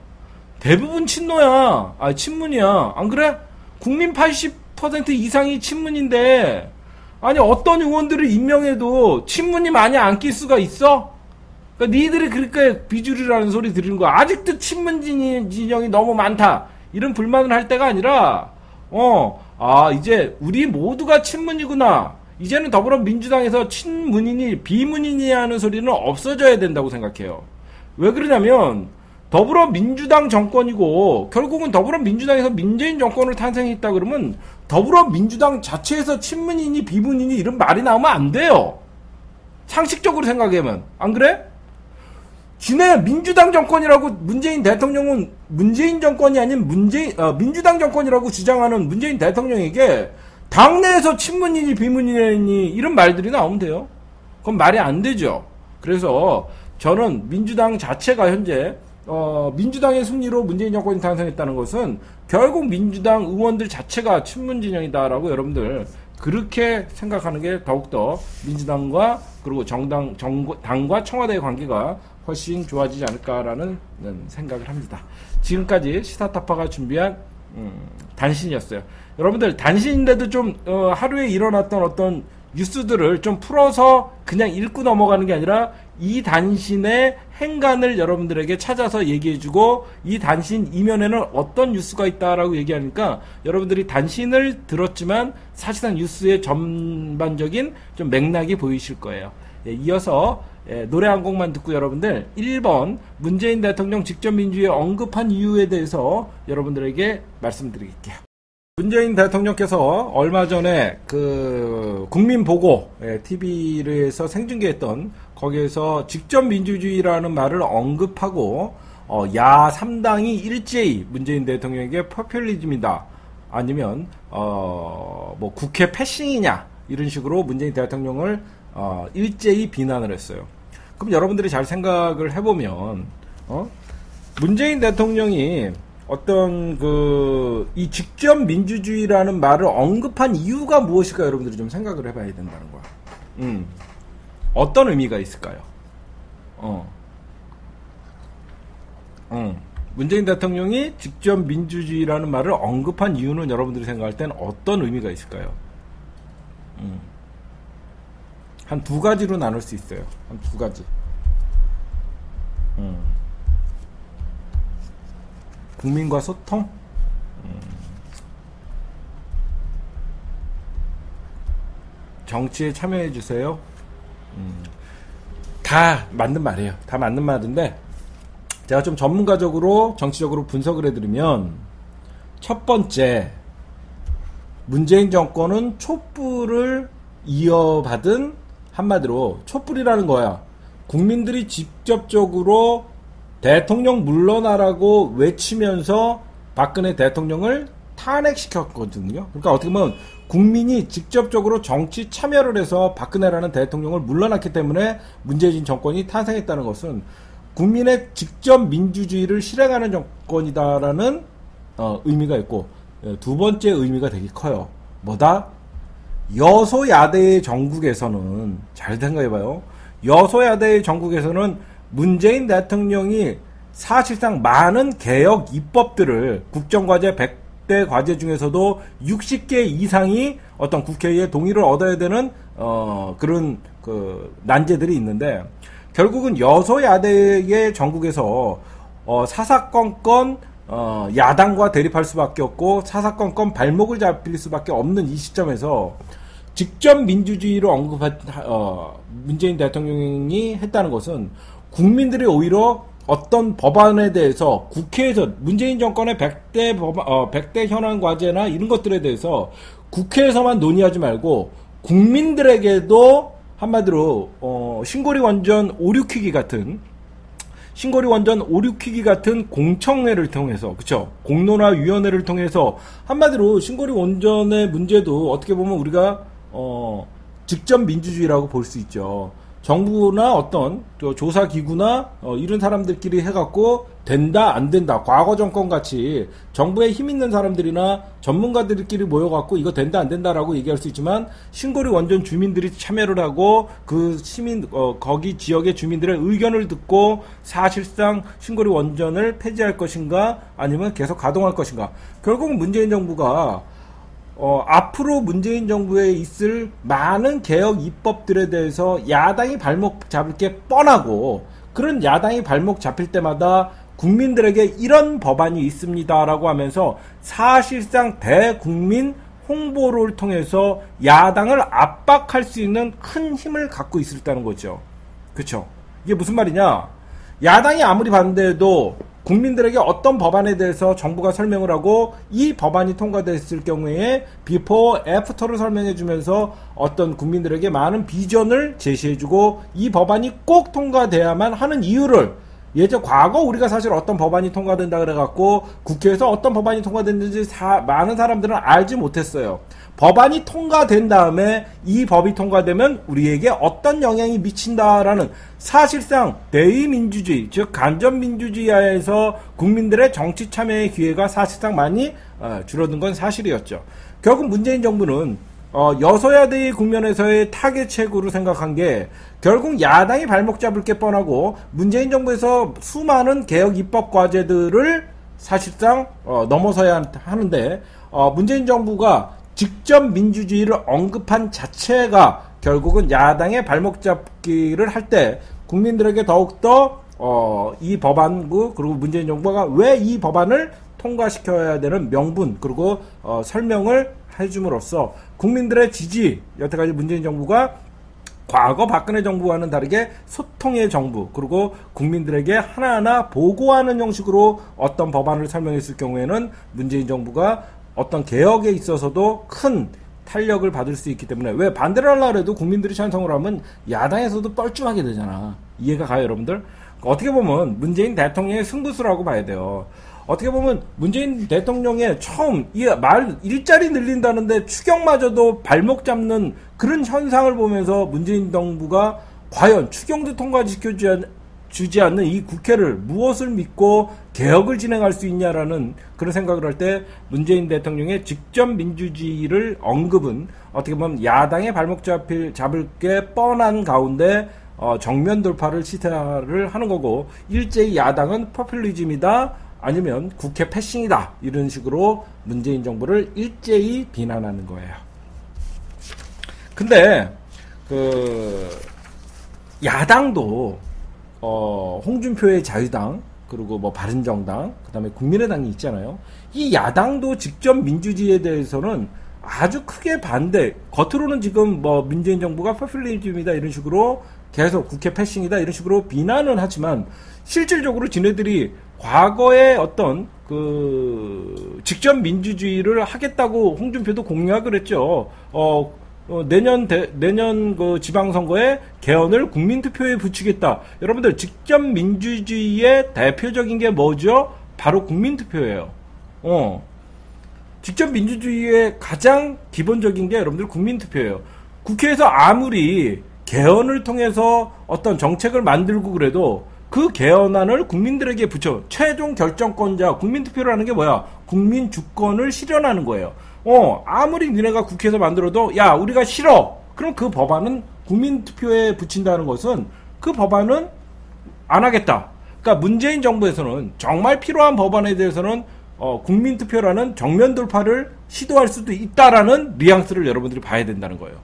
대부분 친노야. 아, 친문이야. 안 그래? 국민 80% 이상이 친문인데, 아니, 어떤 의원들을 임명해도 친문이 많이 안 낄 수가 있어? 그러니까 니들이 그렇게 비주류라는 소리 들리는 거야. 아직도 친문 진영이 너무 많다. 이런 불만을 할 때가 아니라, 어, 아, 이제 우리 모두가 친문이구나. 이제는 더불어민주당에서 친문이니 비문이니 하는 소리는 없어져야 된다고 생각해요. 왜 그러냐면, 더불어민주당 정권이고 결국은 더불어민주당에서 민주인 정권을 탄생했다 그러면 더불어민주당 자체에서 친문이니 비문이니 이런 말이 나오면 안 돼요. 상식적으로 생각하면 안 그래? 지네 민주당 정권이라고 문재인 대통령은 문재인 정권이 아닌 문재인 어, 민주당 정권이라고 주장하는 문재인 대통령에게 당내에서 친문이니 비문이니 이런 말들이 나오면 돼요. 그건 말이 안 되죠. 그래서 저는 민주당 자체가 현재 어, 민주당의 승리로 문재인 정권이 탄생했다는 것은 결국 민주당 의원들 자체가 친문 진영이다라고 여러분들 그렇게 생각하는 게 더욱더 민주당과 그리고 정당 정 당과 청와대의 관계가 훨씬 좋아지지 않을까라는 생각을 합니다. 지금까지 시사타파가 준비한 음, 단신이었어요. 여러분들 단신인데도 좀 어, 하루에 일어났던 어떤 뉴스들을 좀 풀어서 그냥 읽고 넘어가는 게 아니라 이 단신의 행간을 여러분들에게 찾아서 얘기해주고 이 단신 이면에는 어떤 뉴스가 있다라고 얘기하니까 여러분들이 단신을 들었지만 사실상 뉴스의 전반적인 좀 맥락이 보이실 거예요. 예, 이어서 예, 노래 한 곡만 듣고 여러분들 1번 문재인 대통령 직접 민주에 언급한 이유에 대해서 여러분들에게 말씀드릴게요. 문재인 대통령께서 얼마 전에 그 국민 보고 예, TV에서 생중계했던 거기에서 직접 민주주의라는 말을 언급하고 어, 야 3당이 일제히 문재인 대통령에게 퍼퓰리즘이다. 아니면 어, 뭐 국회 패싱이냐 이런 식으로 문재인 대통령을 어, 일제히 비난을 했어요. 그럼 여러분들이 잘 생각을 해보면 어? 문재인 대통령이 어떤 그 이 직접 민주주의라는 말을 언급한 이유가 무엇일까 여러분들이 좀 생각을 해봐야 된다는 거야. 음. 어떤 의미가 있을까요? 어. 어. 문재인 대통령이 직접 민주주의라는 말을 언급한 이유는 여러분들이 생각할 땐 어떤 의미가 있을까요? 음. 한 두 가지로 나눌 수 있어요. 한 두 가지. 음. 국민과 소통? 음. 정치에 참여해 주세요. 음. 다 맞는 말이에요. 다 맞는 말인데 제가 좀 전문가적으로 정치적으로 분석을 해드리면 첫 번째 문재인 정권은 촛불을 이어받은 한마디로 촛불이라는 거야. 국민들이 직접적으로 대통령 물러나라고 외치면서 박근혜 대통령을 탄핵시켰거든요. 그러니까 어떻게 보면 국민이 직접적으로 정치 참여를 해서 박근혜라는 대통령을 물러났기 때문에 문재인 정권이 탄생했다는 것은 국민의 직접 민주주의를 실행하는 정권이다라는 어, 의미가 있고 예, 두 번째 의미가 되게 커요. 뭐다? 여소야대의 전국에서는 잘 생각해봐요. 여소야대의 전국에서는 문재인 대통령이 사실상 많은 개혁 입법들을 국정과제 100대 과제 중에서도 60개 이상이 어떤 국회의 동의를 얻어야 되는 어 그런 그 난제들이 있는데 결국은 여소야대의 전국에서 어 사사건건 어 야당과 대립할 수밖에 없고 사사건건 발목을 잡힐 수밖에 없는 이 시점에서 직접 민주주의를 언급한 어, 문재인 대통령이 했다는 것은 국민들이 오히려 어떤 법안에 대해서 국회에서 문재인 정권의 100대 법안, 어, 100대 현안 과제나 이런 것들에 대해서 국회에서만 논의하지 말고 국민들에게도 한마디로 어, 신고리 원전 오류키기 같은 신고리 원전 오류키기 같은 공청회를 통해서 그쵸? 공론화 위원회를 통해서 한마디로 신고리 원전의 문제도 어떻게 보면 우리가 어, 직접 민주주의라고 볼 수 있죠. 정부나 어떤 조사 기구나 어, 이런 사람들끼리 해갖고 된다 안 된다 과거 정권 같이 정부에 힘 있는 사람들이나 전문가들끼리 모여갖고 이거 된다 안 된다라고 얘기할 수 있지만 신고리 원전 주민들이 참여를 하고 그 시민 어, 거기 지역의 주민들의 의견을 듣고 사실상 신고리 원전을 폐지할 것인가 아니면 계속 가동할 것인가 결국 문재인 정부가 어, 앞으로 문재인 정부에 있을 많은 개혁 입법들에 대해서 야당이 발목 잡을 게 뻔하고 그런 야당이 발목 잡힐 때마다 국민들에게 이런 법안이 있습니다라고 하면서 사실상 대국민 홍보를 통해서 야당을 압박할 수 있는 큰 힘을 갖고 있었다는 거죠. 그렇죠? 이게 무슨 말이냐? 야당이 아무리 반대해도 국민들에게 어떤 법안에 대해서 정부가 설명을 하고 이 법안이 통과됐을 경우에 before after를 설명해 주면서 어떤 국민들에게 많은 비전을 제시해 주고 이 법안이 꼭 통과돼야만 하는 이유를 예전 과거 우리가 사실 어떤 법안이 통과된다 그래갖고 국회에서 어떤 법안이 통과됐는지 사, 많은 사람들은 알지 못했어요. 법안이 통과된 다음에 이 법이 통과되면 우리에게 어떤 영향이 미친다라는 사실상 대의민주주의 즉 간접민주주의하에서 국민들의 정치 참여의 기회가 사실상 많이 어, 줄어든 건 사실이었죠. 결국 문재인 정부는 어, 여소야대의 국면에서의 타겟책으로 생각한 게 결국 야당이 발목 잡을 게 뻔하고 문재인 정부에서 수많은 개혁 입법 과제들을 사실상 어, 넘어서야 하는데 어, 문재인 정부가 직접 민주주의를 언급한 자체가 결국은 야당의 발목 잡기를 할 때 국민들에게 더욱더 어, 이 법안구 그리고 문재인 정부가 왜 이 법안을 통과시켜야 되는 명분 그리고 어, 설명을 해줌으로써 국민들의 지지 여태까지 문재인 정부가 과거 박근혜 정부와는 다르게 소통의 정부 그리고 국민들에게 하나하나 보고하는 형식으로 어떤 법안을 설명했을 경우에는 문재인 정부가 어떤 개혁에 있어서도 큰 탄력을 받을 수 있기 때문에 왜 반대를 하려고 해도 국민들이 찬성을 하면 야당에서도 뻘쭘하게 되잖아. 이해가 가요, 여러분들? 어떻게 보면 문재인 대통령의 승부수라고 봐야 돼요. 어떻게 보면 문재인 대통령의 처음 이 말 일자리 늘린다는데 추경마저도 발목 잡는 그런 현상을 보면서 문재인 정부가 과연 추경도 통과시켜주지 주지 않는 이 국회를 무엇을 믿고 개혁을 진행할 수 있냐라는 그런 생각을 할 때 문재인 대통령의 직접 민주주의를 언급은 어떻게 보면 야당의 발목 잡힐 잡을 게 뻔한 가운데 어, 정면 돌파를 시사를 하는 거고 일제히 야당은 포퓰리즘이다 아니면 국회 패싱이다 이런 식으로 문재인 정부를 일제히 비난하는 거예요. 근데 그 야당도 어, 홍준표의 자유당 그리고 뭐 바른정당 그 다음에 국민의당이 있잖아요. 이 야당도 직접 민주주의에 대해서는 아주 크게 반대. 겉으로는 지금 뭐 문재인 정부가 퍼퓰리즘이다 이런 식으로 계속 국회 패싱이다 이런 식으로 비난은 하지만 실질적으로 지네들이 과거에 어떤 그 직접 민주주의를 하겠다고 홍준표도 공약을 했죠. 어 어, 내년 대, 내년 그 지방선거에 개헌을 국민투표에 붙이겠다. 여러분들 직접 민주주의의 대표적인 게 뭐죠? 바로 국민투표예요. 어. 직접 민주주의의 가장 기본적인 게 여러분들 국민투표예요. 국회에서 아무리 개헌을 통해서 어떤 정책을 만들고 그래도 그 개헌안을 국민들에게 붙여 최종 결정권자 국민투표를 하는 게 뭐야? 국민 주권을 실현하는 거예요. 어, 아무리 니네가 국회에서 만들어도, 야, 우리가 싫어! 그럼 그 법안은 국민투표에 붙인다는 것은 그 법안은 안 하겠다. 그러니까 문재인 정부에서는 정말 필요한 법안에 대해서는 어, 국민투표라는 정면 돌파를 시도할 수도 있다라는 뉘앙스를 여러분들이 봐야 된다는 거예요.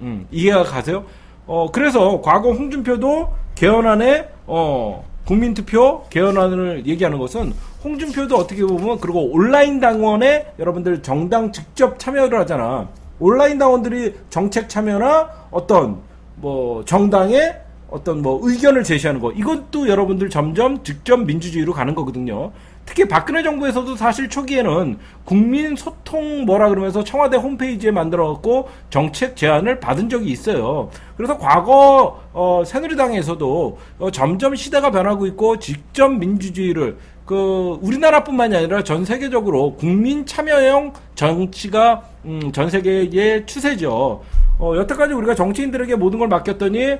음, 이해가 가세요? 어, 그래서 과거 홍준표도 개헌안에 어, 국민투표 개헌안을 얘기하는 것은 홍준표도 어떻게 보면 그리고 온라인 당원에 여러분들 정당 직접 참여를 하잖아. 온라인 당원들이 정책 참여나 어떤 뭐 정당의 어떤 뭐 의견을 제시하는 거 이것도 여러분들 점점 직접 민주주의로 가는 거거든요. 특히 박근혜 정부에서도 사실 초기에는 국민 소통 뭐라 그러면서 청와대 홈페이지에 만들어갖고 정책 제안을 받은 적이 있어요. 그래서 과거 어, 새누리당에서도 어, 점점 시대가 변하고 있고 직접 민주주의를 그 우리나라뿐만이 아니라 전 세계적으로 국민 참여형 정치가 음, 전 세계의 추세죠. 어, 여태까지 우리가 정치인들에게 모든 걸 맡겼더니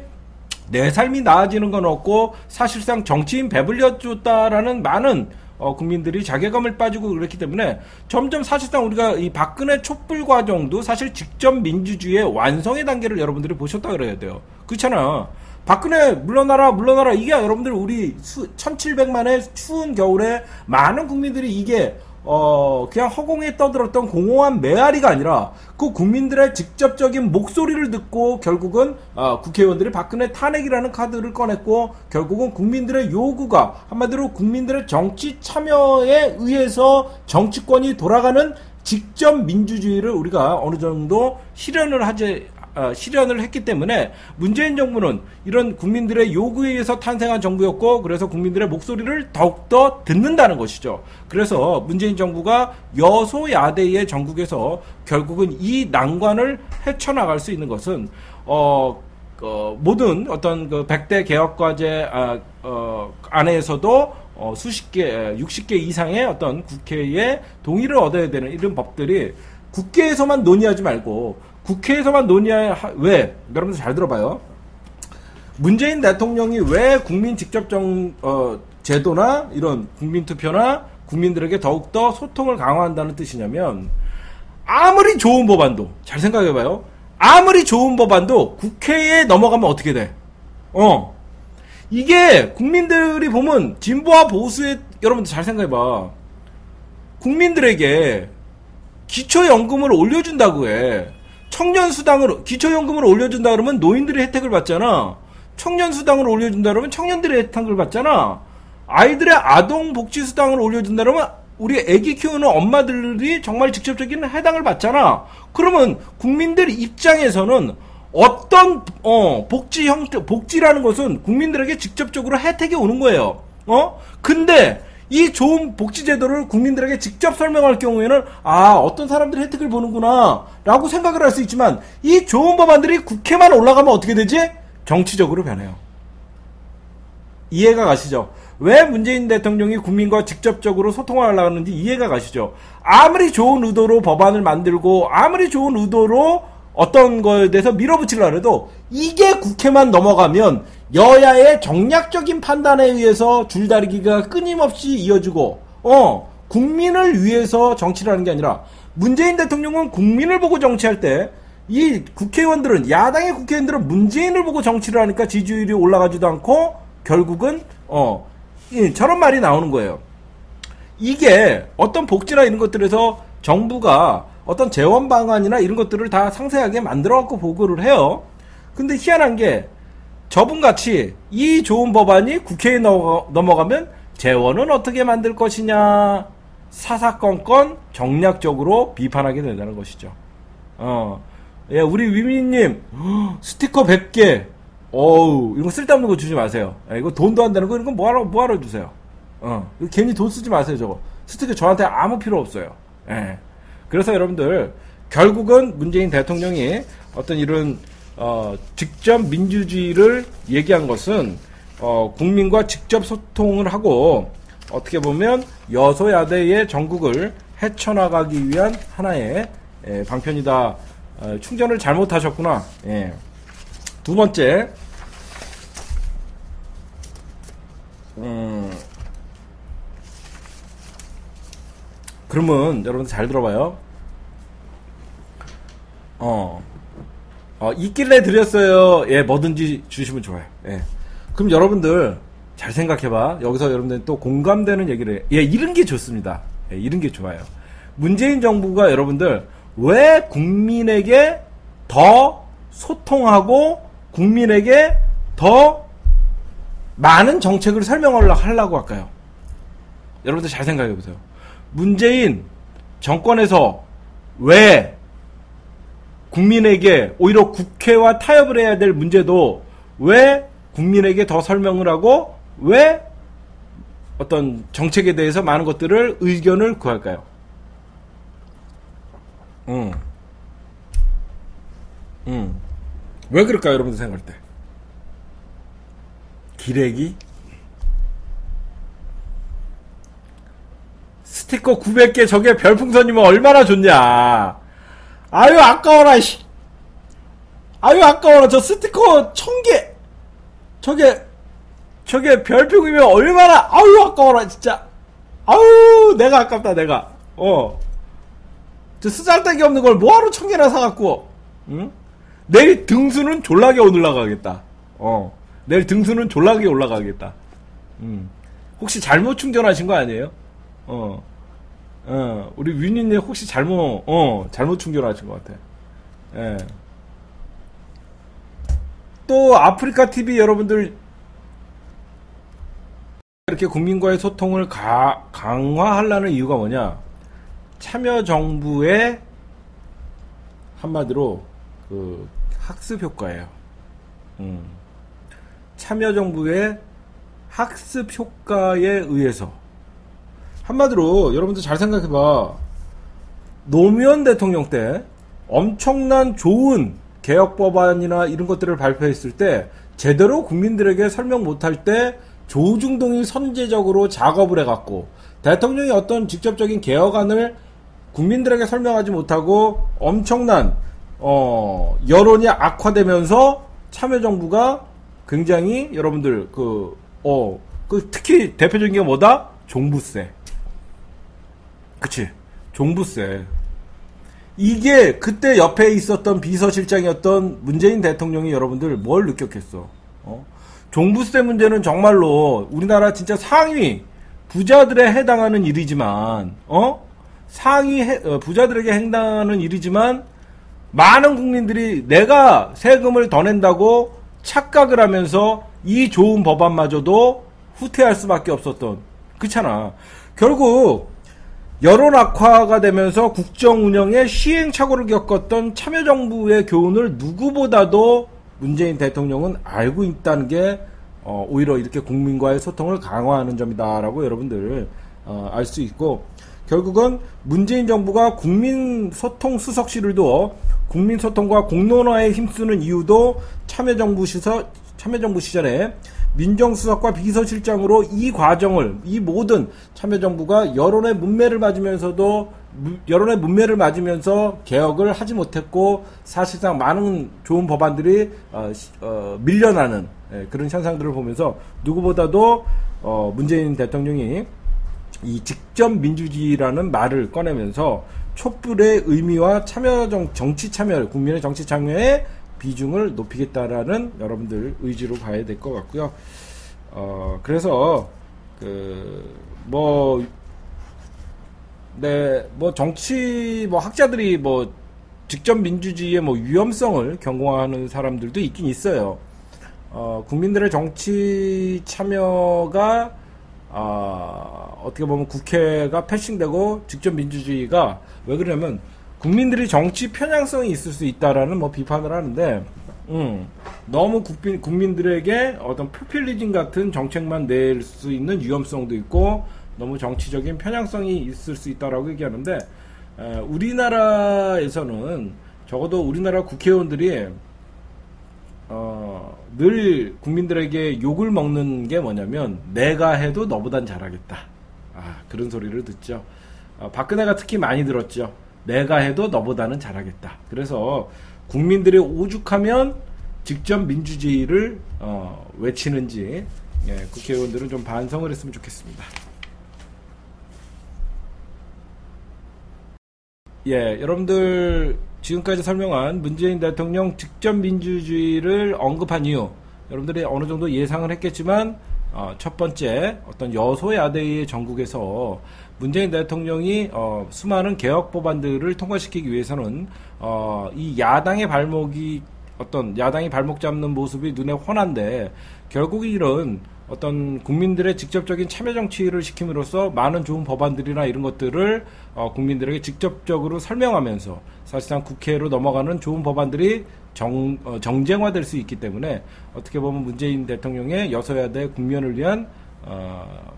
내 삶이 나아지는 건 없고 사실상 정치인 배불려 줬다라는 많은 어, 국민들이 자괴감을 빠지고 그랬기 때문에 점점 사실상 우리가 이 박근혜 촛불 과정도 사실 직접 민주주의의 완성의 단계를 여러분들이 보셨다 그래야 돼요. 그렇잖아. 박근혜 물러나라 물러나라 이게 여러분들 우리 수, 1700만의 추운 겨울에 많은 국민들이 이게 어, 그냥 허공에 떠들었던 공허한 메아리가 아니라 그 국민들의 직접적인 목소리를 듣고 결국은 어, 국회의원들이 박근혜 탄핵이라는 카드를 꺼냈고 결국은 국민들의 요구가 한마디로 국민들의 정치 참여에 의해서 정치권이 돌아가는 직접 민주주의를 우리가 어느 정도 실현을 하지 어, 실현을 했기 때문에 문재인 정부는 이런 국민들의 요구에 의해서 탄생한 정부였고 그래서 국민들의 목소리를 더욱더 듣는다는 것이죠. 그래서 문재인 정부가 여소야대의 전국에서 결국은 이 난관을 헤쳐나갈 수 있는 것은 어, 어 모든 어떤 그 100대 개혁과제 아, 어, 안에서도 어, 수십 개, 60개 이상의 어떤 국회의 동의를 얻어야 되는 이런 법들이 국회에서만 논의하지 말고 국회에서만 논의해 왜 여러분들 잘 들어봐요. 문재인 대통령이 왜 국민 직접 정 어, 제도나 이런 국민 투표나 국민들에게 더욱 더 소통을 강화한다는 뜻이냐면 아무리 좋은 법안도 잘 생각해봐요. 아무리 좋은 법안도 국회에 넘어가면 어떻게 돼? 어. 이게 국민들이 보면 진보와 보수의 여러분들 잘 생각해봐. 국민들에게 기초연금을 올려준다고 해. 청년 수당을 기초연금을 올려준다 그러면 노인들이 혜택을 받잖아. 청년 수당을 올려준다 그러면 청년들의 혜택을 받잖아. 아이들의 아동 복지 수당을 올려준다 그러면 우리 애기 키우는 엄마들이 정말 직접적인 해당을 받잖아. 그러면 국민들 입장에서는 어떤 어 복지 형태 복지라는 것은 국민들에게 직접적으로 혜택이 오는 거예요. 어? 근데 이 좋은 복지 제도를 국민들에게 직접 설명할 경우에는 아 어떤 사람들이 혜택을 보는구나 라고 생각을 할 수 있지만 이 좋은 법안들이 국회만 올라가면 어떻게 되지? 정치적으로 변해요. 이해가 가시죠? 왜 문재인 대통령이 국민과 직접적으로 소통을 하려고 하는지 이해가 가시죠? 아무리 좋은 의도로 법안을 만들고 아무리 좋은 의도로 어떤 거에 대해서 밀어붙이려고 해도 이게 국회만 넘어가면 여야의 정략적인 판단에 의해서 줄다리기가 끊임없이 이어지고 어 국민을 위해서 정치를 하는 게 아니라 문재인 대통령은 국민을 보고 정치할 때 이 국회의원들은 야당의 국회의원들은 문재인을 보고 정치를 하니까 지지율이 올라가지도 않고 결국은 어 저런 말이 나오는 거예요. 이게 어떤 복지나 이런 것들에서 정부가 어떤 재원 방안이나 이런 것들을 다 상세하게 만들어 갖고 보고를 해요. 근데 희한한 게 저분같이 이 좋은 법안이 국회에 넘어가면 재원은 어떻게 만들 것이냐 사사건건 정략적으로 비판하게 된다는 것이죠. 어, 예, 우리 위민님 스티커 100개. 어우, 이거 쓸데없는 거 주지 마세요. 예, 이거 돈도 안 되는 거 이거 뭐하러 뭐하러 주세요. 어, 괜히 돈 쓰지 마세요, 저거. 스티커 저한테 아무 필요 없어요. 예. 그래서 여러분들 결국은 문재인 대통령이 어떤 이런 어, 직접 민주주의를 얘기한 것은 어, 국민과 직접 소통을 하고 어떻게 보면 여소야대의 전국을 헤쳐나가기 위한 하나의 예, 방편이다. 어, 충전을 잘못하셨구나. 예. 두 번째, 음, 그러면 여러분 잘 들어봐요. 어, 어, 있길래 드렸어요. 예, 뭐든지 주시면 좋아요. 예. 그럼 여러분들 잘 생각해봐. 여기서 여러분들 또 공감되는 얘기를 해. 예, 이런 게 좋습니다. 예, 이런 게 좋아요. 문재인 정부가 여러분들 왜 국민에게 더 소통하고 국민에게 더 많은 정책을 설명을 하려고 할까요? 여러분들 잘 생각해 보세요. 문재인 정권에서 왜 국민에게 오히려 국회와 타협을 해야 될 문제도 왜 국민에게 더 설명을 하고 왜 어떤 정책에 대해서 많은 것들을 의견을 구할까요? 음. 음. 왜 그럴까요, 여러분들 생각할 때? 기레기? 스티커 900개 저게 별풍선이면 얼마나 좋냐. 아유, 아까워라, 씨. 아유, 아까워라. 저 스티커 1000개. 저게, 저게 별풍이면 얼마나, 아유, 아까워라, 진짜. 아유, 내가 아깝다, 내가. 어. 저 쓰잘데기 없는 걸 뭐하러 1000개나 사갖고, 응? 내일 등수는 졸라게 올라가겠다. 어. 내일 등수는 졸라게 올라가겠다. 음. 혹시 잘못 충전하신 거 아니에요? 어. 어, 우리 위니님 혹시 잘못, 어, 잘못 충전하신 것 같아. 예. 또, 아프리카 TV 여러분들, 이렇게 국민과의 소통을 가, 강화하려는 이유가 뭐냐? 참여 정부의 한마디로, 그, 학습 효과예요. 음. 참여 정부의 학습 효과에 의해서 한마디로 여러분들 잘 생각해봐 노무현 대통령 때 엄청난 좋은 개혁 법안이나 이런 것들을 발표했을 때 제대로 국민들에게 설명 못할 때 조중동이 선제적으로 작업을 해갖고 대통령이 어떤 직접적인 개혁안을 국민들에게 설명하지 못하고 엄청난 어, 여론이 악화되면서 참여정부가 굉장히 여러분들 그, 어, 그 특히 대표적인 게 뭐다? 종부세. 그치. 종부세. 이게 그때 옆에 있었던 비서실장이었던 문재인 대통령이 여러분들 뭘 느꼈겠어? 어? 종부세 문제는 정말로 우리나라 진짜 상위 부자들에 해당하는 일이지만, 어? 상위 해, 어, 부자들에게 해당하는 일이지만 많은 국민들이 내가 세금을 더 낸다고 착각을 하면서 이 좋은 법안마저도 후퇴할 수밖에 없었던 그렇잖아. 결국 여론 악화가 되면서 국정 운영에 시행착오를 겪었던 참여정부의 교훈을 누구보다도 문재인 대통령은 알고 있다는 게 어, 오히려 이렇게 국민과의 소통을 강화하는 점이다라고 여러분들 어, 알 수 있고 결국은 문재인 정부가 국민 소통 수석실을 두어 국민 소통과 공론화에 힘쓰는 이유도 참여정부 시설 참여정부 시절에 민정수석과 비서실장으로 이 과정을 이 모든 참여정부가 여론의 문매를 맞으면서도 여론의 문매를 맞으면서 개혁을 하지 못했고 사실상 많은 좋은 법안들이 어, 어, 밀려나는 예, 그런 현상들을 보면서 누구보다도 어, 문재인 대통령이 이 직접 민주주의라는 말을 꺼내면서 촛불의 의미와 참여 정, 정치 참여, 국민의 정치 참여에 비중을 높이겠다라는 여러분들 의지로 봐야 될 것 같고요. 어, 그래서, 그, 뭐, 네, 뭐 정치, 뭐 학자들이 뭐 직접 민주주의의 뭐 위험성을 경고하는 사람들도 있긴 있어요. 어, 국민들의 정치 참여가 아, 어떻게 보면 국회가 패싱되고 직접 민주주의가 왜 그러냐면 국민들이 정치 편향성이 있을 수 있다라는 뭐 비판을 하는데 음, 너무 국민, 국민들에게 어떤 포퓰리즘 같은 정책만 낼 수 있는 위험성도 있고 너무 정치적인 편향성이 있을 수 있다라고 얘기하는데 에, 우리나라에서는 적어도 우리나라 국회의원들이 어, 늘 국민들에게 욕을 먹는 게 뭐냐면 내가 해도 너보단 잘하겠다. 아, 그런 소리를 듣죠. 어, 박근혜가 특히 많이 들었죠. 내가 해도 너보다는 잘하겠다. 그래서 국민들이 오죽하면 직접 민주주의를 어, 외치는지 예, 국회의원들은 좀 반성을 했으면 좋겠습니다. 예, 여러분들 지금까지 설명한 문재인 대통령 직접 민주주의를 언급한 이유 여러분들이 어느 정도 예상을 했겠지만 어, 첫 번째 어떤 여소야대의 전국에서 문재인 대통령이 어, 수많은 개혁 법안들을 통과시키기 위해서는 어, 이 야당의 발목이 어떤 야당이 발목 잡는 모습이 눈에 훤한데 결국 이런 어떤 국민들의 직접적인 참여 정치를 시킴으로써 많은 좋은 법안들이나 이런 것들을 어, 국민들에게 직접적으로 설명하면서 사실상 국회로 넘어가는 좋은 법안들이 정, 어, 정쟁화될 수 있기 때문에 어떻게 보면 문재인 대통령의 여서야 대 국면을 위한 어,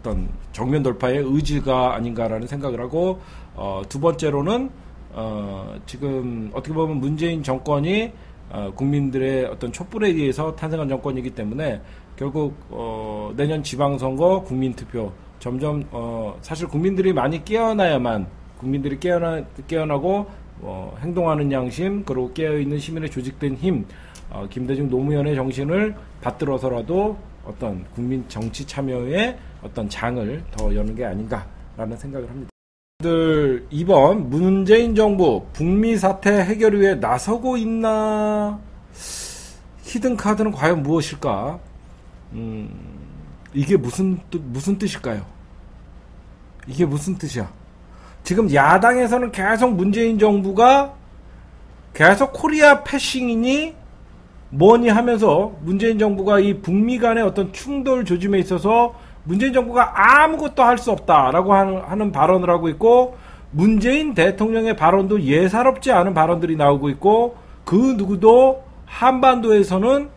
어떤 정면 돌파의 의지가 아닌가라는 생각을 하고 어, 두 번째로는 어, 지금 어떻게 보면 문재인 정권이 어, 국민들의 어떤 촛불에 의해서 탄생한 정권이기 때문에 결국 어, 내년 지방선거 국민투표 점점 어, 사실 국민들이 많이 깨어나야만 국민들이 깨어나 깨어나고 어, 행동하는 양심 그리고 깨어 있는 시민의 조직된 힘 어, 김대중 노무현의 정신을 받들어서라도 어떤 국민 정치 참여의 어떤 장을 더 여는 게 아닌가라는 생각을 합니다. 들 이번 문재인 정부 북미 사태 해결 위해 나서고 있나? 히든 카드는 과연 무엇일까? 음, 이게 무슨 뜻, 무슨 뜻일까요? 이게 무슨 뜻이야? 지금 야당에서는 계속 문재인 정부가 계속 코리아 패싱이니 뭐니 하면서 문재인 정부가 이 북미 간의 어떤 충돌 조짐에 있어서 문재인 정부가 아무것도 할 수 없다라고 하는, 발언을 하고 있고 문재인 대통령의 발언도 예사롭지 않은 발언들이 나오고 있고 그 누구도 한반도에서는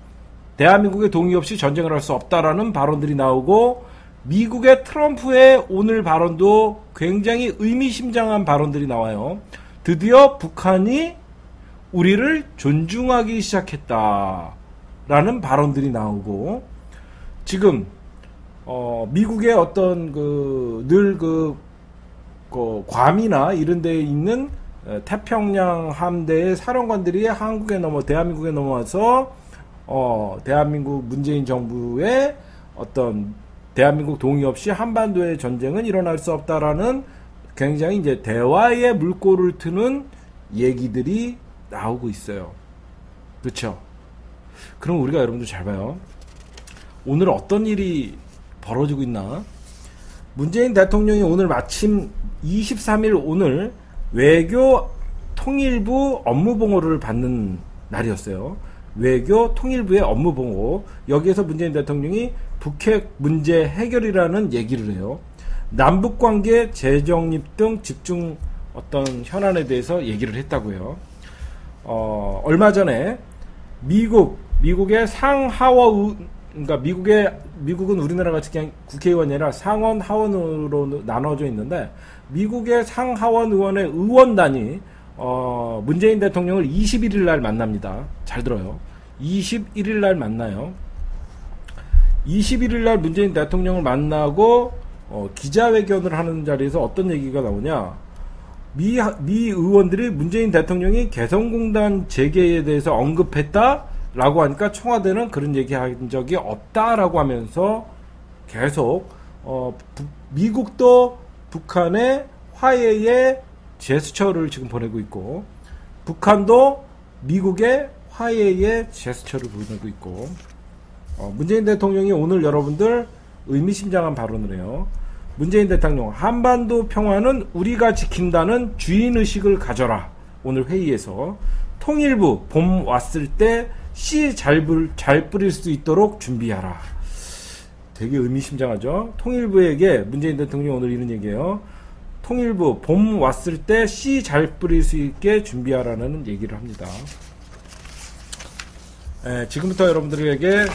대한민국의 동의 없이 전쟁을 할 수 없다라는 발언들이 나오고 미국의 트럼프의 오늘 발언도 굉장히 의미심장한 발언들이 나와요. 드디어 북한이 우리를 존중하기 시작했다라는 발언들이 나오고 지금 어, 미국의 어떤 그 늘그 그, 그 괌이나 이런 데에 있는 태평양 함대의 사령관들이 한국에 넘어 대한민국에 넘어와서 어, 대한민국 문재인 정부의 어떤 대한민국 동의 없이 한반도의 전쟁은 일어날 수 없다라는 굉장히 이제 대화의 물꼬를 트는 얘기들이 나오고 있어요. 그렇죠? 그럼 우리가 여러분들 잘 봐요. 오늘 어떤 일이 벌어지고 있나? 문재인 대통령이 오늘 마침 23일 오늘 외교 통일부 업무봉호를 받는 날이었어요. 외교 통일부의 업무봉호. 여기에서 문재인 대통령이 북핵 문제 해결이라는 얘기를 해요. 남북관계 재정립 등 집중 어떤 현안에 대해서 얘기를 했다고요. 어, 얼마 전에 미국, 미국의 상하워 그러니까 미국의 미국은 우리나라 같이 그냥 국회의원이 아니라 상원 하원으로 나눠져 있는데 미국의 상하원 의원의 의원단이 어, 문재인 대통령을 21일 날 만납니다. 잘 들어요. 21일 날 만나요. 21일 날 문재인 대통령을 만나고 어, 기자회견을 하는 자리에서 어떤 얘기가 나오냐? 미, 미 의원들이 문재인 대통령이 개성공단 재개에 대해서 언급했다? 라고 하니까 청와대는 그런 얘기 한 적이 없다라고 하면서 계속 어, 부, 미국도 북한의 화해의 제스처를 지금 보내고 있고 북한도 미국의 화해의 제스처를 보내고 있고 어, 문재인 대통령이 오늘 여러분들 의미심장한 발언을 해요. 문재인 대통령 한반도 평화는 우리가 지킨다는 주인의식을 가져라. 오늘 회의에서 통일부 봄 왔을 때 씨 잘 잘 뿌릴 수 있도록 준비하라. 되게 의미심장하죠. 통일부에게 문재인 대통령이 오늘 이런 얘기예요. 통일부 봄 왔을 때 씨 잘 뿌릴 수 있게 준비하라는 얘기를 합니다. 에, 지금부터 여러분들에게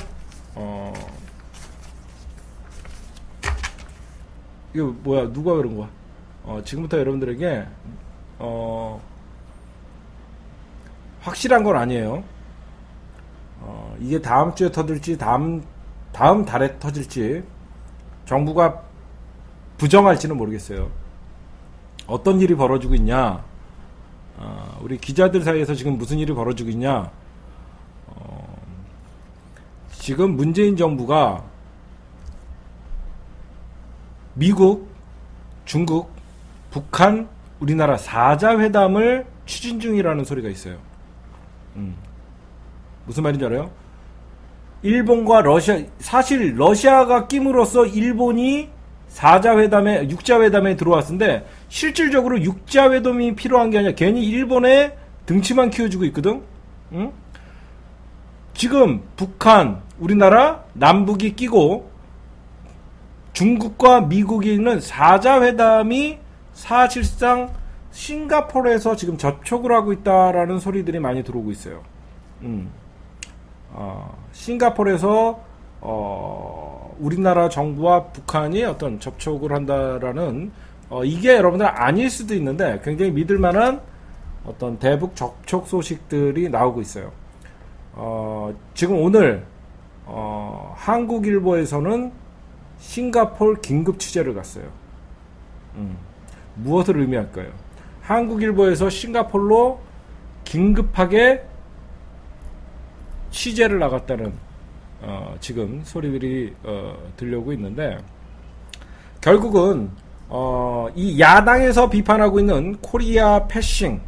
어, 이거 뭐야 누가 그런 거야? 어, 지금부터 여러분들에게 어, 확실한 건 아니에요. 어, 이게 다음 주에 터질지 다음 다음 달에 터질지 정부가 부정할지는 모르겠어요. 어떤 일이 벌어지고 있냐? 어, 우리 기자들 사이에서 지금 무슨 일이 벌어지고 있냐? 어, 지금 문재인 정부가 미국, 중국, 북한, 우리나라 사자 회담을 추진 중이라는 소리가 있어요. 음. 무슨 말인지 알아요? 일본과 러시아 사실 러시아가 끼므로써 일본이 사자회담에 육자회담에 들어왔는데 실질적으로 육자회담이 필요한 게 아니라 괜히 일본에 등치만 키워주고 있거든. 응? 지금 북한, 우리나라, 남북이 끼고 중국과 미국이 있는 사자회담이 사실상 싱가포르에서 지금 접촉을 하고 있다라는 소리들이 많이 들어오고 있어요. 음. 어, 싱가포르에서 어, 우리나라 정부와 북한이 어떤 접촉을 한다라는 어, 이게 여러분들 아닐 수도 있는데 굉장히 믿을 만한 어떤 대북 접촉 소식들이 나오고 있어요. 어, 지금 오늘 어, 한국일보에서는 싱가폴 긴급 취재를 갔어요. 음, 무엇을 의미할까요? 한국일보에서 싱가폴로 긴급하게 취재를 나갔다는 어, 지금 소리들이 어, 들려오고 있는데 결국은 어, 이 야당에서 비판하고 있는 Korea passing,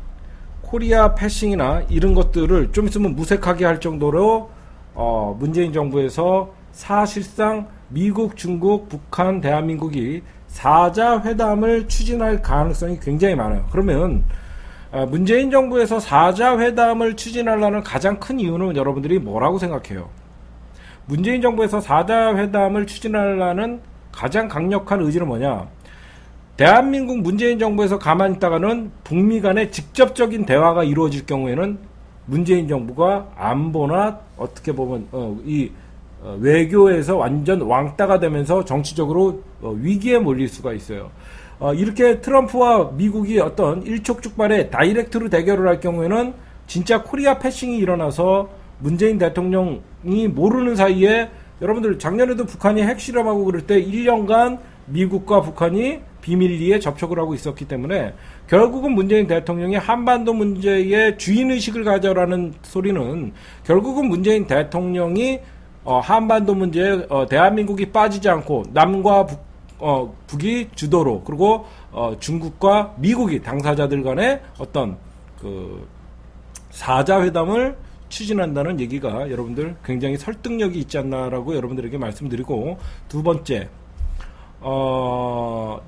Korea passing이나 이런 것들을 좀 있으면 무색하게 할 정도로 어, 문재인 정부에서 사실상 미국, 중국, 북한, 대한민국이 사자 회담을 추진할 가능성이 굉장히 많아요. 그러면 아, 문재인 정부에서 사자 회담을 추진하려는 가장 큰 이유는 여러분들이 뭐라고 생각해요? 문재인 정부에서 사자 회담을 추진하려는 가장 강력한 의지는 뭐냐? 대한민국 문재인 정부에서 가만히 있다가는 북미 간의 직접적인 대화가 이루어질 경우에는 문재인 정부가 안보나 어떻게 보면 어, 이 어, 외교에서 완전 왕따가 되면서 정치적으로 어, 위기에 몰릴 수가 있어요. 어, 이렇게 트럼프와 미국이 어떤 일촉즉발의 다이렉트로 대결을 할 경우에는 진짜 코리아 패싱이 일어나서 문재인 대통령이 모르는 사이에 여러분들 작년에도 북한이 핵실험하고 그럴 때 1년간 미국과 북한이 비밀리에 접촉을 하고 있었기 때문에 결국은 문재인 대통령이 한반도 문제에 주인의식을 가져라는 소리는 결국은 문재인 대통령이 어, 한반도 문제에 어, 대한민국이 빠지지 않고 남과 북 어, 북이 주도로 그리고 어, 중국과 미국이 당사자들 간의 어떤 그 사자 회담을 추진한다는 얘기가 여러분들 굉장히 설득력이 있지 않나라고 여러분들에게 말씀드리고 두 번째 어,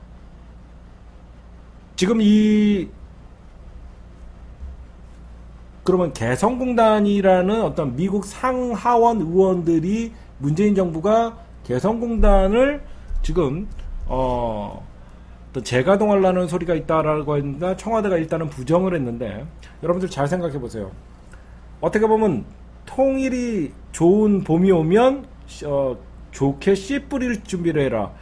지금 이 그러면 개성공단이라는 어떤 미국 상하원 의원들이 문재인 정부가 개성공단을 지금 어, 또 재가동하려는 소리가 있다라고 했는데 청와대가 일단은 부정을 했는데 여러분들 잘 생각해 보세요. 어떻게 보면 통일이 좋은 봄이 오면 어, 좋게 씨 뿌릴 준비를 해라.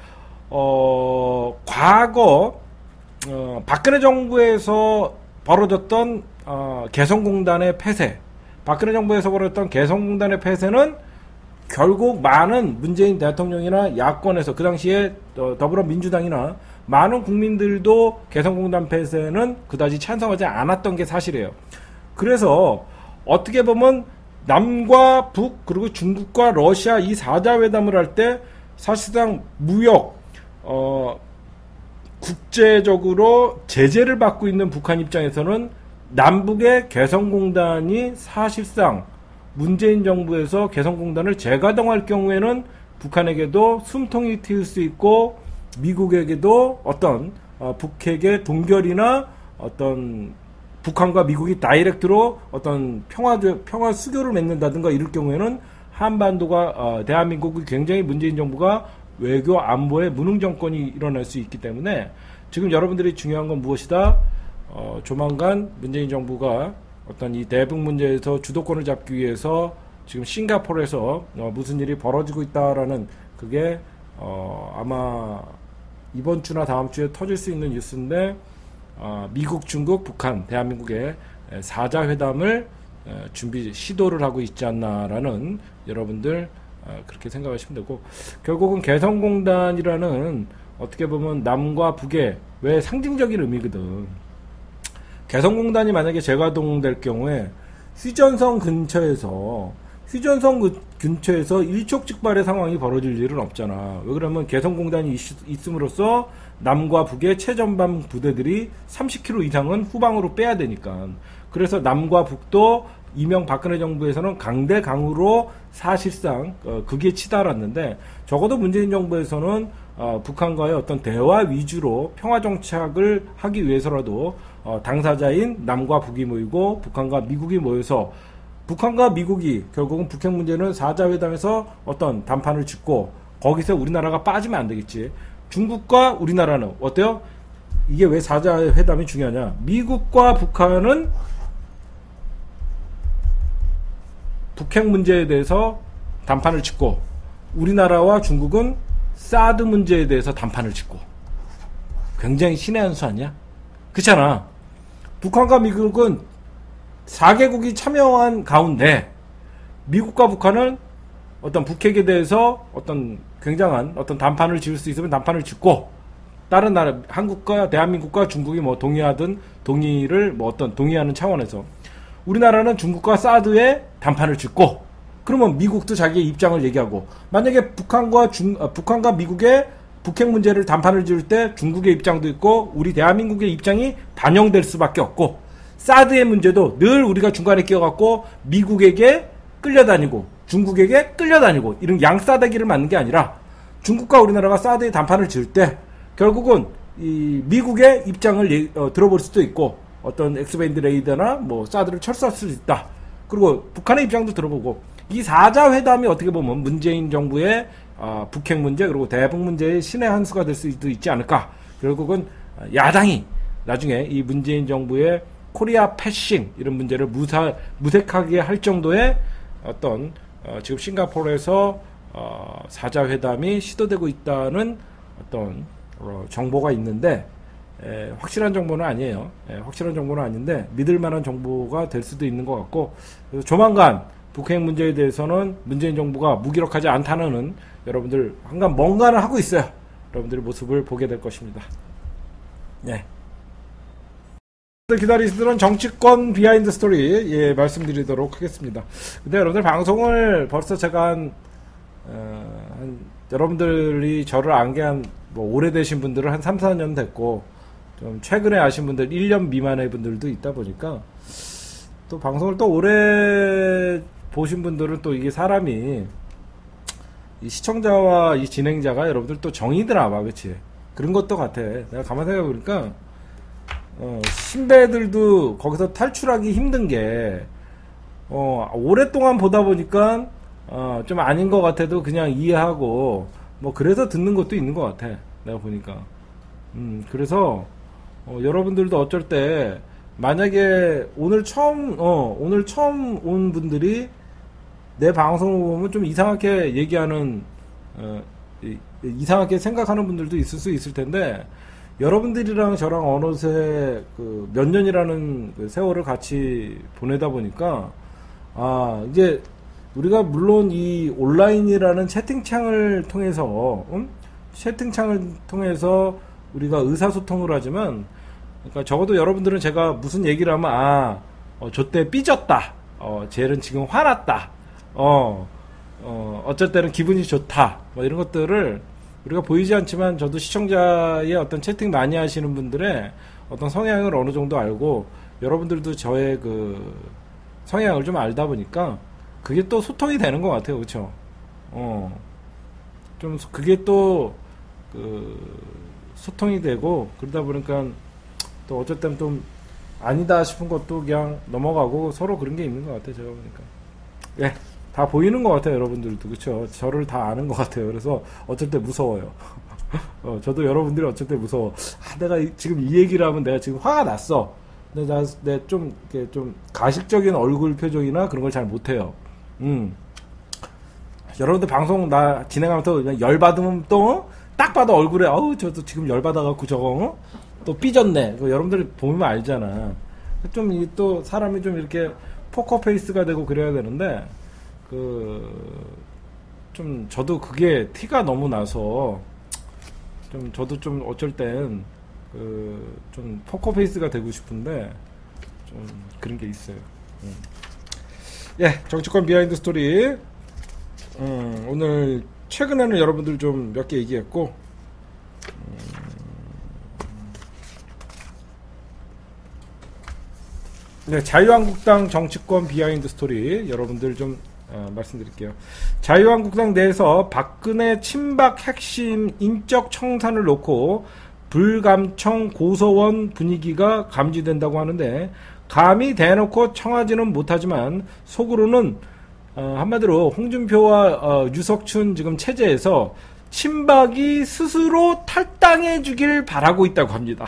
어, 과거 어, 박근혜 정부에서 벌어졌던 어, 개성공단의 폐쇄, 박근혜 정부에서 벌어졌던 개성공단의 폐쇄는 결국 많은 문재인 대통령이나 야권에서 그 당시에 더불어민주당이나 많은 국민들도 개성공단 폐쇄는 그다지 찬성하지 않았던 게 사실이에요. 그래서 어떻게 보면 남과 북 그리고 중국과 러시아 이 사자 회담을 할 때 사실상 무역 어 국제적으로 제재를 받고 있는 북한 입장에서는 남북의 개성공단이 사실상 문재인 정부에서 개성공단을 재가동할 경우에는 북한에게도 숨통이 트일 수 있고 미국에게도 어떤 어, 북핵의 동결이나 어떤 북한과 미국이 다이렉트로 어떤 평화 평화 수교를 맺는다든가 이럴 경우에는 한반도가 어, 대한민국이 굉장히 문재인 정부가 외교 안보의 무능 정권이 일어날 수 있기 때문에 지금 여러분들이 중요한 건 무엇이다? 어, 조만간 문재인 정부가 어떤 이 대북 문제에서 주도권을 잡기 위해서 지금 싱가포르에서 어, 무슨 일이 벌어지고 있다라는 그게 어, 아마 이번 주나 다음 주에 터질 수 있는 뉴스인데 어, 미국, 중국, 북한, 대한민국의 사자 회담을 어, 준비 시도를 하고 있지 않나라는 여러분들 어, 그렇게 생각하시면 되고 결국은 개성공단이라는 어떻게 보면 남과 북의 왜 상징적인 의미거든. 개성공단이 만약에 재가동될 경우에 휴전선 근처에서 휴전선 그 근처에서 일촉즉발의 상황이 벌어질 일은 없잖아. 왜 그러면 개성공단이 있, 음으로써 남과 북의 최전방 부대들이 30km 이상은 후방으로 빼야 되니까. 그래서 남과 북도 이명 박근혜 정부에서는 강대 강으로 사실상 어, 그게 치달았는데 적어도 문재인 정부에서는 어, 북한과의 어떤 대화 위주로 평화 정착을 하기 위해서라도 어, 당사자인 남과 북이 모이고 북한과 미국이 모여서 북한과 미국이 결국은 북핵 문제는 사자회담에서 어떤 담판을 짓고 거기서 우리나라가 빠지면 안 되겠지. 중국과 우리나라는 어때요? 이게 왜 사자회담이 중요하냐? 미국과 북한은 북핵 문제에 대해서 담판을 짓고 우리나라와 중국은 사드 문제에 대해서 담판을 짓고 굉장히 신의 한 수 아니야? 그렇잖아. 북한과 미국은 4개국이 참여한 가운데 미국과 북한은 어떤 북핵에 대해서 어떤 굉장한 어떤 담판을 지을 수 있으면 담판을 짓고 다른 나라 한국과 대한민국과 중국이 뭐 동의하든 동의를 뭐 어떤 동의하는 차원에서 우리나라는 중국과 사드에 담판을 짓고 그러면 미국도 자기의 입장을 얘기하고 만약에 북한과 중 아, 북한과 미국의 북핵 문제를 담판을 지을 때 중국의 입장도 있고 우리 대한민국의 입장이 반영될 수밖에 없고 사드의 문제도 늘 우리가 중간에 끼어갖고 미국에게 끌려다니고 중국에게 끌려다니고 이런 양싸대기를 맞는 게 아니라 중국과 우리나라가 사드의 담판을 지을 때 결국은 이 미국의 입장을 예, 어, 들어볼 수도 있고 어떤 엑스밴드 레이더나 뭐 사드를 철수할 수 있다. 그리고 북한의 입장도 들어보고 이 사자 회담이 어떻게 보면 문재인 정부의 어, 북핵 문제 그리고 대북 문제의 신의 한 수가 될 수도 있지 않을까. 결국은 야당이 나중에 이 문재인 정부의 코리아 패싱 이런 문제를 무사 무색하게 할 정도의 어떤 어, 지금 싱가포르에서 어, 사자 회담이 시도되고 있다는 어떤 어, 정보가 있는데 에, 확실한 정보는 아니에요. 에, 확실한 정보는 아닌데 믿을 만한 정보가 될 수도 있는 것 같고 조만간 북핵 문제에 대해서는 문재인 정부가 무기력하지 않다는 여러분들 한간 뭔가를 하고 있어요. 여러분들의 모습을 보게 될 것입니다. 네. 기다리시던 정치권 비하인드 스토리 예 말씀드리도록 하겠습니다. 근데 여러분들 방송을 벌써 제가 한, 어, 한 여러분들이 저를 안게 한 뭐 오래되신 분들은 한 3, 4년 됐고 좀 최근에 아신 분들 1년 미만의 분들도 있다 보니까 또 방송을 또 오래 보신 분들은 또 이게 사람이 이 시청자와 이 진행자가 여러분들 또 정이들 아마 그치? 그런 것도 같아. 내가 가만 생각해보니까 어, 신배들도 거기서 탈출하기 힘든 게 어, 오랫동안 보다 보니까 어, 좀 아닌 것 같아도 그냥 이해하고 뭐 그래서 듣는 것도 있는 것 같아. 내가 보니까. 음 그래서 어, 여러분들도 어쩔 때 만약에 오늘 처음 어 오늘 처음 온 분들이 내 방송을 보면 좀 이상하게 얘기하는 어, 이, 이상하게 생각하는 분들도 있을 수 있을 텐데 여러분들이랑 저랑 어느새 그 몇 년이라는 그 세월을 같이 보내다 보니까 아 이제 우리가 물론 이 온라인이라는 채팅창을 통해서 음? 채팅창을 통해서 우리가 의사소통을 하지만 그러니까 적어도 여러분들은 제가 무슨 얘기를 하면 아 어, 저때 삐졌다 어 쟤는 지금 화났다 어, 어 어쩔 때는 기분이 좋다 뭐 이런 것들을 우리가 보이지 않지만 저도 시청자의 어떤 채팅 많이 하시는 분들의 어떤 성향을 어느 정도 알고 여러분들도 저의 그 성향을 좀 알다 보니까 그게 또 소통이 되는 것 같아요, 그렇죠? 어, 좀 그게 또 그 소통이 되고 그러다 보니까 또땐좀 아니다 싶은 것도 그냥 넘어가고 서로 그런 게 있는 것 같아요, 제가 보니까. 예. 다 보이는 것 같아요, 여러분들도. 그쵸? 저를 다 아는 것 같아요. 그래서 어쩔 때 무서워요. 어, 저도 여러분들이 어쩔 때 무서워. 아, 내가 이, 지금 이 얘기를 하면 내가 지금 화가 났어. 근데 나, 내 좀, 이렇게 좀 가식적인 얼굴 표정이나 그런 걸 잘 못해요. 음. 여러분들 방송 나 진행하면서 그냥 열받으면 또, 딱 봐도 얼굴에, 어우, 저도 지금 열받아갖고 저거, 어? 또 삐졌네. 여러분들 보면 알잖아. 좀, 또 사람이 좀 이렇게 포커페이스가 되고 그래야 되는데, 그 좀 저도 그게 티가 너무 나서 좀 저도 좀 어쩔 땐 그 좀 포커 페이스가 되고 싶은데 좀 그런 게 있어요. 음. 예, 정치권 비하인드 스토리. 음, 오늘 최근에는 여러분들 좀 몇 개 얘기했고 음. 네, 자유한국당 정치권 비하인드 스토리 여러분들 좀 어, 말씀드릴게요. 자유한국당 내에서 박근혜 친박 핵심 인적 청산을 놓고 불감청 고소원 분위기가 감지된다고 하는데 감히 대놓고 청하지는 못하지만 속으로는 어, 한마디로 홍준표와 어, 유석춘 지금 체제에서 친박이 스스로 탈당해 주길 바라고 있다고 합니다.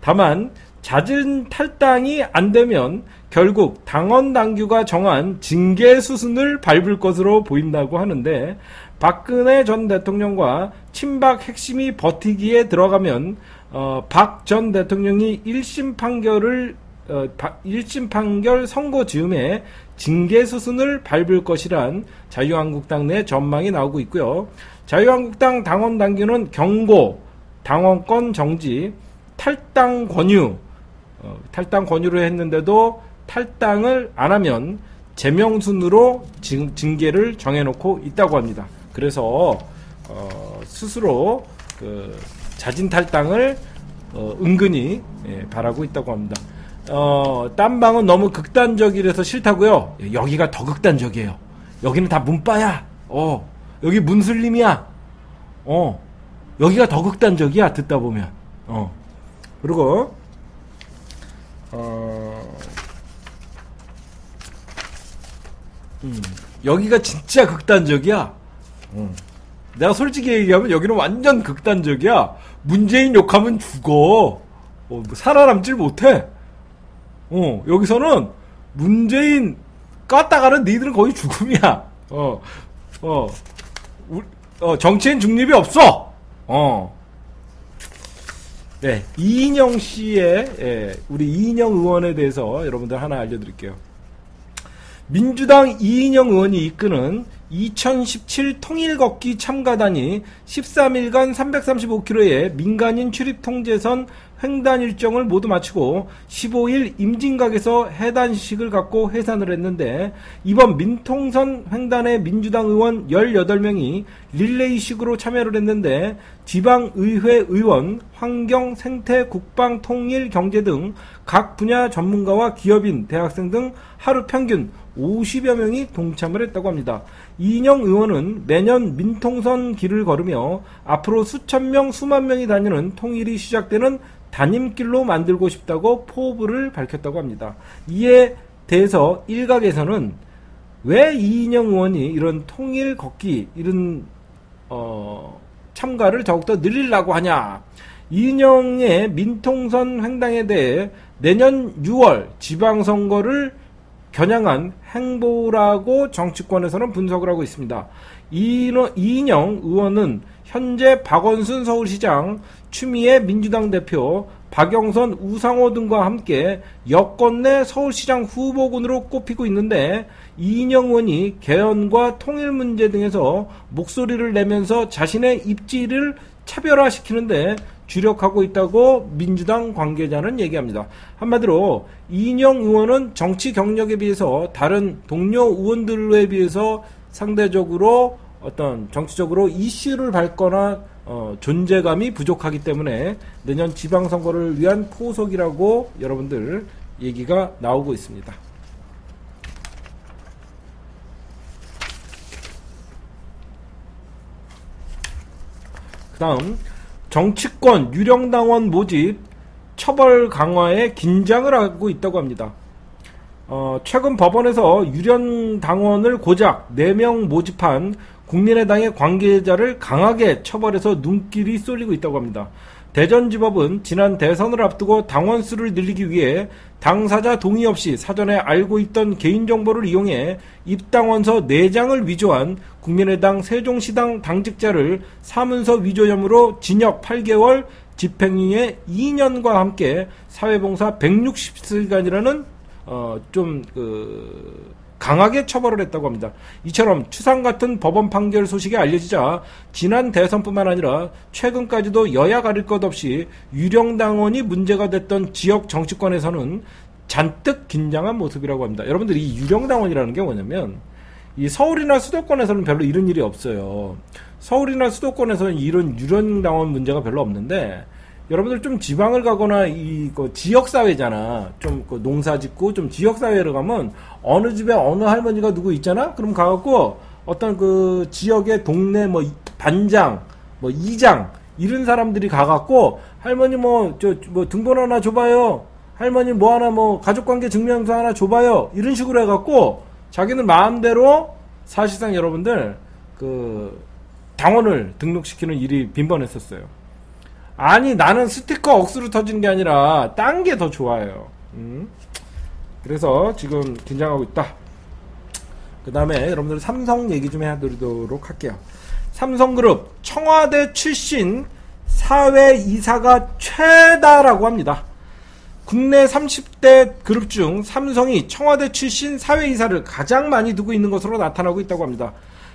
다만 잦은 탈당이 안 되면 결국 당원 당규가 정한 징계 수순을 밟을 것으로 보인다고 하는데 박근혜 전 대통령과 친박 핵심이 버티기에 들어가면 어, 박 전 대통령이 1심 판결을 어, 1심 판결 선고 즈음에 징계 수순을 밟을 것이란 자유한국당 내 전망이 나오고 있고요. 자유한국당 당원 당규는 경고, 당원권 정지, 탈당 권유, 어, 탈당 권유를 했는데도 탈당을 안 하면 제명순으로 징, 계를 정해놓고 있다고 합니다. 그래서 어, 스스로 그 자진 탈당을 어, 은근히 예, 바라고 있다고 합니다. 어, 딴 방은 너무 극단적이라서 싫다고요. 예, 여기가 더 극단적이에요. 여기는 다 문바야. 어, 여기 문슬림이야. 어, 여기가 더 극단적이야. 듣다 보면. 어, 그리고 어, 음, 여기가 진짜 극단적이야. 음. 내가 솔직히 얘기하면 여기는 완전 극단적이야. 문재인 욕하면 죽어. 어, 뭐 살아남질 못해. 어, 여기서는 문재인 깠다가는 니들은 거의 죽음이야. 어, 어, 우, 어, 정치인 중립이 없어. 어. 네, 이인영 씨의, 예, 우리 이인영 의원에 대해서 여러분들 하나 알려드릴게요. 민주당 이인영 의원이 이끄는 2017 통일 걷기 참가단이 13일간 335km의 민간인 출입 통제선 횡단 일정을 모두 마치고 15일 임진각에서 해단식을 갖고 해산을 했는데 이번 민통선 횡단에 민주당 의원 18명이 릴레이식으로 참여를 했는데 지방의회 의원, 환경, 생태, 국방, 통일, 경제 등 각 분야 전문가와 기업인, 대학생 등 하루 평균 50여 명이 동참을 했다고 합니다. 이인영 의원은 매년 민통선 길을 걸으며 앞으로 수천 명, 수만 명이 다니는 통일이 시작되는 단임길로 만들고 싶다고 포부를 밝혔다고 합니다. 이에 대해서 일각에서는 왜 이인영 의원이 이런 통일 걷기 이런 어, 참가를 더욱더 늘리려고 하냐? 이인영의 민통선 횡단에 대해 내년 6월 지방선거를 겨냥한 행보라고 정치권에서는 분석을 하고 있습니다. 이인영 의원은 현재 박원순 서울시장, 추미애 민주당 대표, 박영선, 우상호 등과 함께 여권 내 서울시장 후보군으로 꼽히고 있는데 이인영 의원이 개헌과 통일 문제 등에서 목소리를 내면서 자신의 입지를 차별화시키는데 주력하고 있다고 민주당 관계자는 얘기합니다. 한마디로 이인영 의원은 정치 경력에 비해서 다른 동료 의원들에 비해서 상대적으로 어떤 정치적으로 이슈를 밟거나 어, 존재감이 부족하기 때문에 내년 지방선거를 위한 포석이라고 여러분들 얘기가 나오고 있습니다. 그 다음 정치권 유령당원 모집 처벌 강화에 긴장을 하고 있다고 합니다. 어, 최근 법원에서 유령당원을 고작 4명 모집한 국민의당의 관계자를 강하게 처벌해서 눈길이 쏠리고 있다고 합니다. 대전지법은 지난 대선을 앞두고 당원 수를 늘리기 위해 당사자 동의 없이 사전에 알고 있던 개인정보를 이용해 입당원서 4장을 위조한 국민의당 세종시당 당직자를 사문서 위조 혐의로 징역 8개월 집행유예 2년과 함께 사회봉사 160시간이라는 어, 좀 그 강하게 처벌을 했다고 합니다. 이처럼 추상 같은 법원 판결 소식이 알려지자 지난 대선뿐만 아니라 최근까지도 여야 가릴 것 없이 유령 당원이 문제가 됐던 지역 정치권에서는 잔뜩 긴장한 모습이라고 합니다. 여러분들 이 유령 당원이라는 게 뭐냐면 이 서울이나 수도권에서는 별로 이런 일이 없어요. 서울이나 수도권에서는 이런 유령 당원 문제가 별로 없는데 여러분들 좀 지방을 가거나 이 그 지역 사회잖아. 좀 그 농사 짓고 좀 지역 사회를 가면 어느 집에 어느 할머니가 누구 있잖아. 그럼 가갖고 어떤 그 지역의 동네 뭐 반장, 뭐 이장 이런 사람들이 가갖고 할머니 뭐 저 뭐 등본 하나 줘봐요. 할머니 뭐 하나 뭐 가족관계 증명서 하나 줘봐요. 이런 식으로 해갖고 자기는 마음대로 사실상 여러분들 그 당원을 등록시키는 일이 빈번했었어요. 아니 나는 스티커 억수로 터지는 게 아니라 딴 게 더 좋아요. 음? 그래서 지금 긴장하고 있다. 그 다음에 여러분들 삼성 얘기 좀 해드리도록 할게요. 삼성그룹 청와대 출신 사회 이사가 최다라고 합니다. 국내 30대 그룹 중 삼성이 청와대 출신 사회 이사를 가장 많이 두고 있는 것으로 나타나고 있다고 합니다.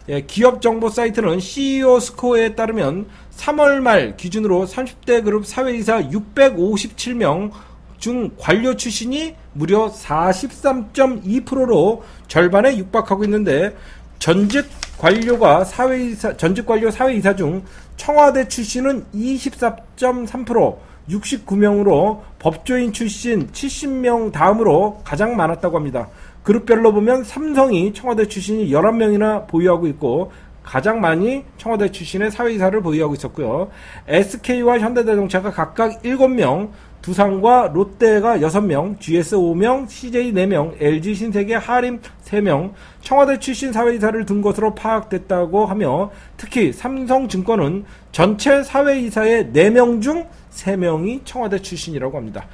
예, 기업 정보 사이트는 CEO 스코어에 따르면 3월 말 기준으로 30대 그룹 사회이사 657명 중 관료 출신이 무려 43.2%로 절반에 육박하고 있는데 전직 관료가 사회이사 전직 관료 사회이사 중 청와대 출신은 24.3% 69명으로 법조인 출신 70명 다음으로 가장 많았다고 합니다. 그룹별로 보면 삼성이 청와대 출신이 11명이나 보유하고 있고 가장 많이 청와대 출신의 사회이사를 보유하고 있었고요. SK와 현대자동차가 각각 7명, 두산과 롯데가 6명, GS 5명, CJ 4명, LG 신세계 하림 3명, 청와대 출신 사회이사를 둔 것으로 파악됐다고 하며 특히 삼성증권은 전체 사회이사의 4명 중 3명이 청와대 출신이라고 합니다.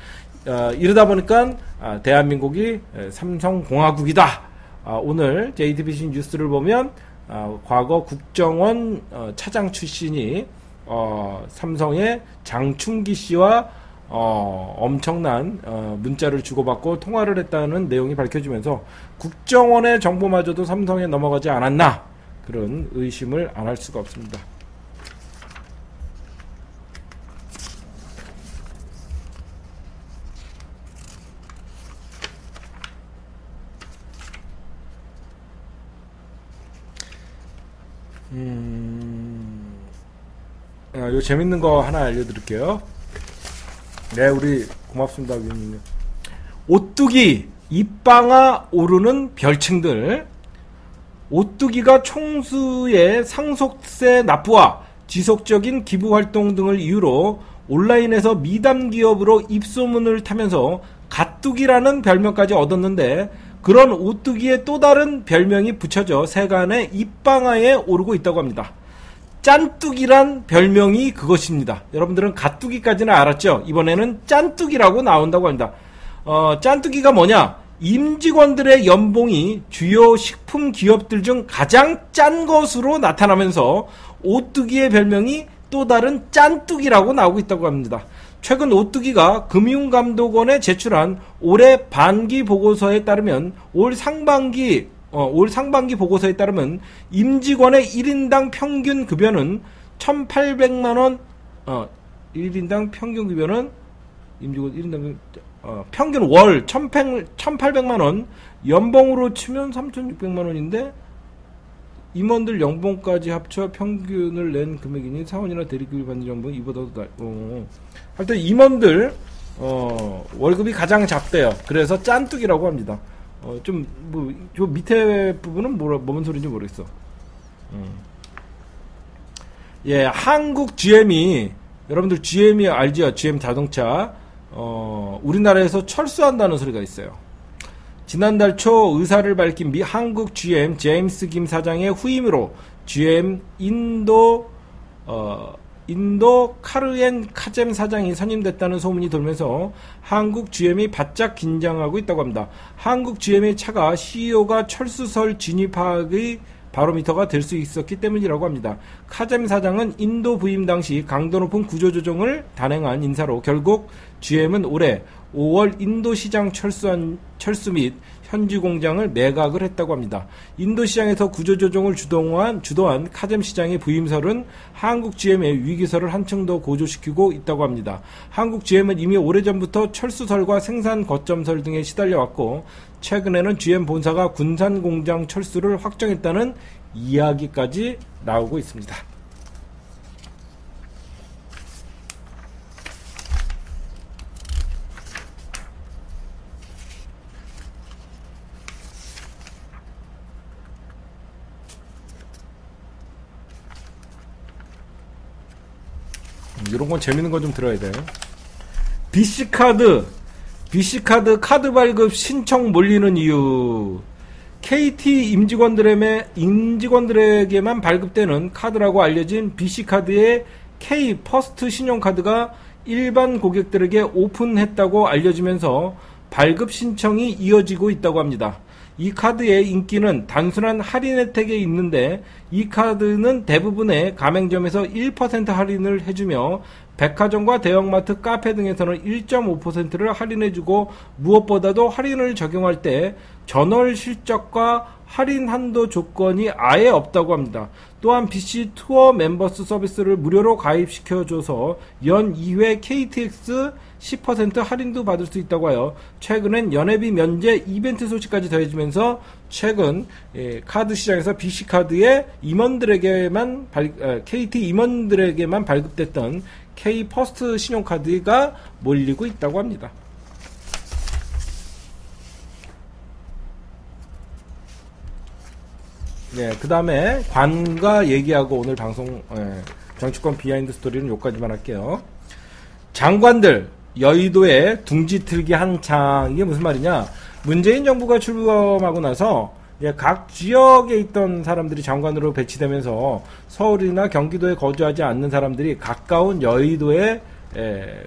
어, 이러다 보니까 아, 대한민국이 삼성공화국이다. 아, 오늘 JTBC 뉴스를 보면 아, 과거 국정원 어, 차장 출신이 어, 삼성의 장충기 씨와 어, 엄청난 어, 문자를 주고받고 통화를 했다는 내용이 밝혀지면서 국정원의 정보마저도 삼성에 넘어가지 않았나 그런 의심을 안 할 수가 없습니다. 음, 아, 요 재밌는 거 하나 알려드릴게요. 네, 우리 고맙습니다, 위원님. 오뚜기, 입방아 오르는 별칭들. 오뚜기가 총수의 상속세 납부와 지속적인 기부 활동 등을 이유로 온라인에서 미담 기업으로 입소문을 타면서 가뚜기라는 별명까지 얻었는데 그런 오뚜기의 또 다른 별명이 붙여져 세간의 입방아에 오르고 있다고 합니다. 짠뚜기란 별명이 그것입니다. 여러분들은 가뚜기까지는 알았죠? 이번에는 짠뚜기라고 나온다고 합니다. 어, 짠뚜기가 뭐냐? 임직원들의 연봉이 주요 식품 기업들 중 가장 짠 것으로 나타나면서 오뚜기의 별명이 또 다른 짠뚜기라고 나오고 있다고 합니다. 최근 오뚜기가 금융감독원에 제출한 올해 반기 보고서에 따르면 올 상반기 어, 올 상반기 보고서에 따르면 임직원의 1인당 평균 급여는 1,800만 원 어, 1인당 평균 급여는 임직원 1인당 어, 평균 월 1,800, 1,800만 원 연봉으로 치면 3,600만 원인데 임원들 연봉까지 합쳐 평균을 낸 금액이니 사원이나 대리급이 받는 연봉 이보다도 나, 어. 하여튼 임원들 어, 월급이 가장 작대요. 그래서 짠뚝이라고 합니다. 어, 좀, 뭐, 저 밑에 부분은 뭐라, 뭔 소리인지 모르겠어. 음. 예, 한국 GM이, 여러분들 GM이 알죠? GM 자동차. 어, 우리나라에서 철수한다는 소리가 있어요. 지난달 초 의사를 밝힌 미 한국 GM 제임스 김 사장의 후임으로 GM 인도 어, 인도 카르엔 카잼 사장이 선임됐다는 소문이 돌면서 한국 GM이 바짝 긴장하고 있다고 합니다. 한국 GM의 차가 CEO가 철수설 진입하기 바로미터가 될 수 있었기 때문이라고 합니다. 카잼 사장은 인도 부임 당시 강도 높은 구조조정을 단행한 인사로 결국 GM은 올해 5월 인도 시장 철수한, 철수 및 현지 공장을 매각을 했다고 합니다. 인도 시장에서 구조조정을 주도한, 주도한 카잼 시장의 부임설은 한국 GM의 위기설을 한층 더 고조시키고 있다고 합니다. 한국 GM은 이미 오래전부터 철수설과 생산 거점설 등에 시달려왔고 최근에는 GM 본사가 군산 공장 철수를 확정했다는 이야기까지 나오고 있습니다. 이런 건 재밌는 거 좀 들어야 돼. BC카드, BC카드 카드 발급 신청 몰리는 이유. KT 임직원들에게, 임직원들에게만 발급되는 카드라고 알려진 BC카드의 K 퍼스트 신용카드가 일반 고객들에게 오픈했다고 알려지면서 발급 신청이 이어지고 있다고 합니다. 이 카드의 인기는 단순한 할인 혜택에 있는데 이 카드는 대부분의 가맹점에서 1% 할인을 해주며 백화점과 대형마트, 카페 등에서는 1.5%를 할인해주고 무엇보다도 할인을 적용할 때 전월 실적과 할인 한도 조건이 아예 없다고 합니다. 또한 BC 투어 멤버스 서비스를 무료로 가입시켜줘서 연 2회 KTX 10% 할인도 받을 수 있다고 하여 최근엔 연회비 면제 이벤트 소식까지 더해지면서 최근 예, 카드 시장에서 BC 카드의 임원들에게만 발, 어, KT 임원들에게만 발급됐던 K 퍼스트 신용카드가 몰리고 있다고 합니다. 네, 그 다음에 관과 얘기하고 오늘 방송 예, 정치권 비하인드 스토리는 여기까지만 할게요. 장관들 여의도에 둥지 틀기 한창 이게 무슨 말이냐? 문재인 정부가 출범하고 나서 각 지역에 있던 사람들이 장관으로 배치되면서 서울이나 경기도에 거주하지 않는 사람들이 가까운 여의도에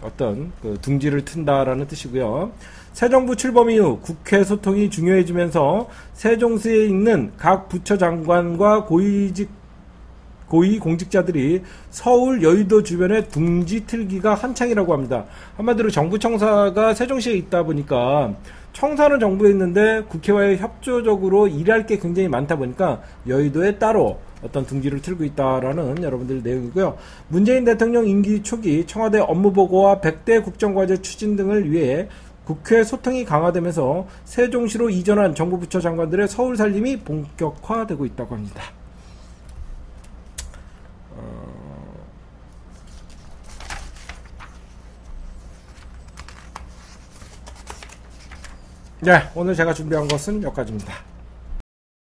어떤 그 둥지를 튼다라는 뜻이고요. 새 정부 출범 이후 국회 소통이 중요해지면서 세종시에 있는 각 부처 장관과 고위직 고위 공직자들이 서울 여의도 주변에 둥지 틀기가 한창이라고 합니다. 한마디로 정부 청사가 세종시에 있다 보니까 청사는 정부에 있는데 국회와의 협조적으로 일할 게 굉장히 많다 보니까 여의도에 따로 어떤 둥지를 틀고 있다라는 여러분들 내용이고요. 문재인 대통령 임기 초기 청와대 업무보고와 100대 국정과제 추진 등을 위해 국회 소통이 강화되면서 세종시로 이전한 정부 부처 장관들의 서울 살림이 본격화되고 있다고 합니다. 네, 오늘 제가 준비한 것은 여기까지입니다.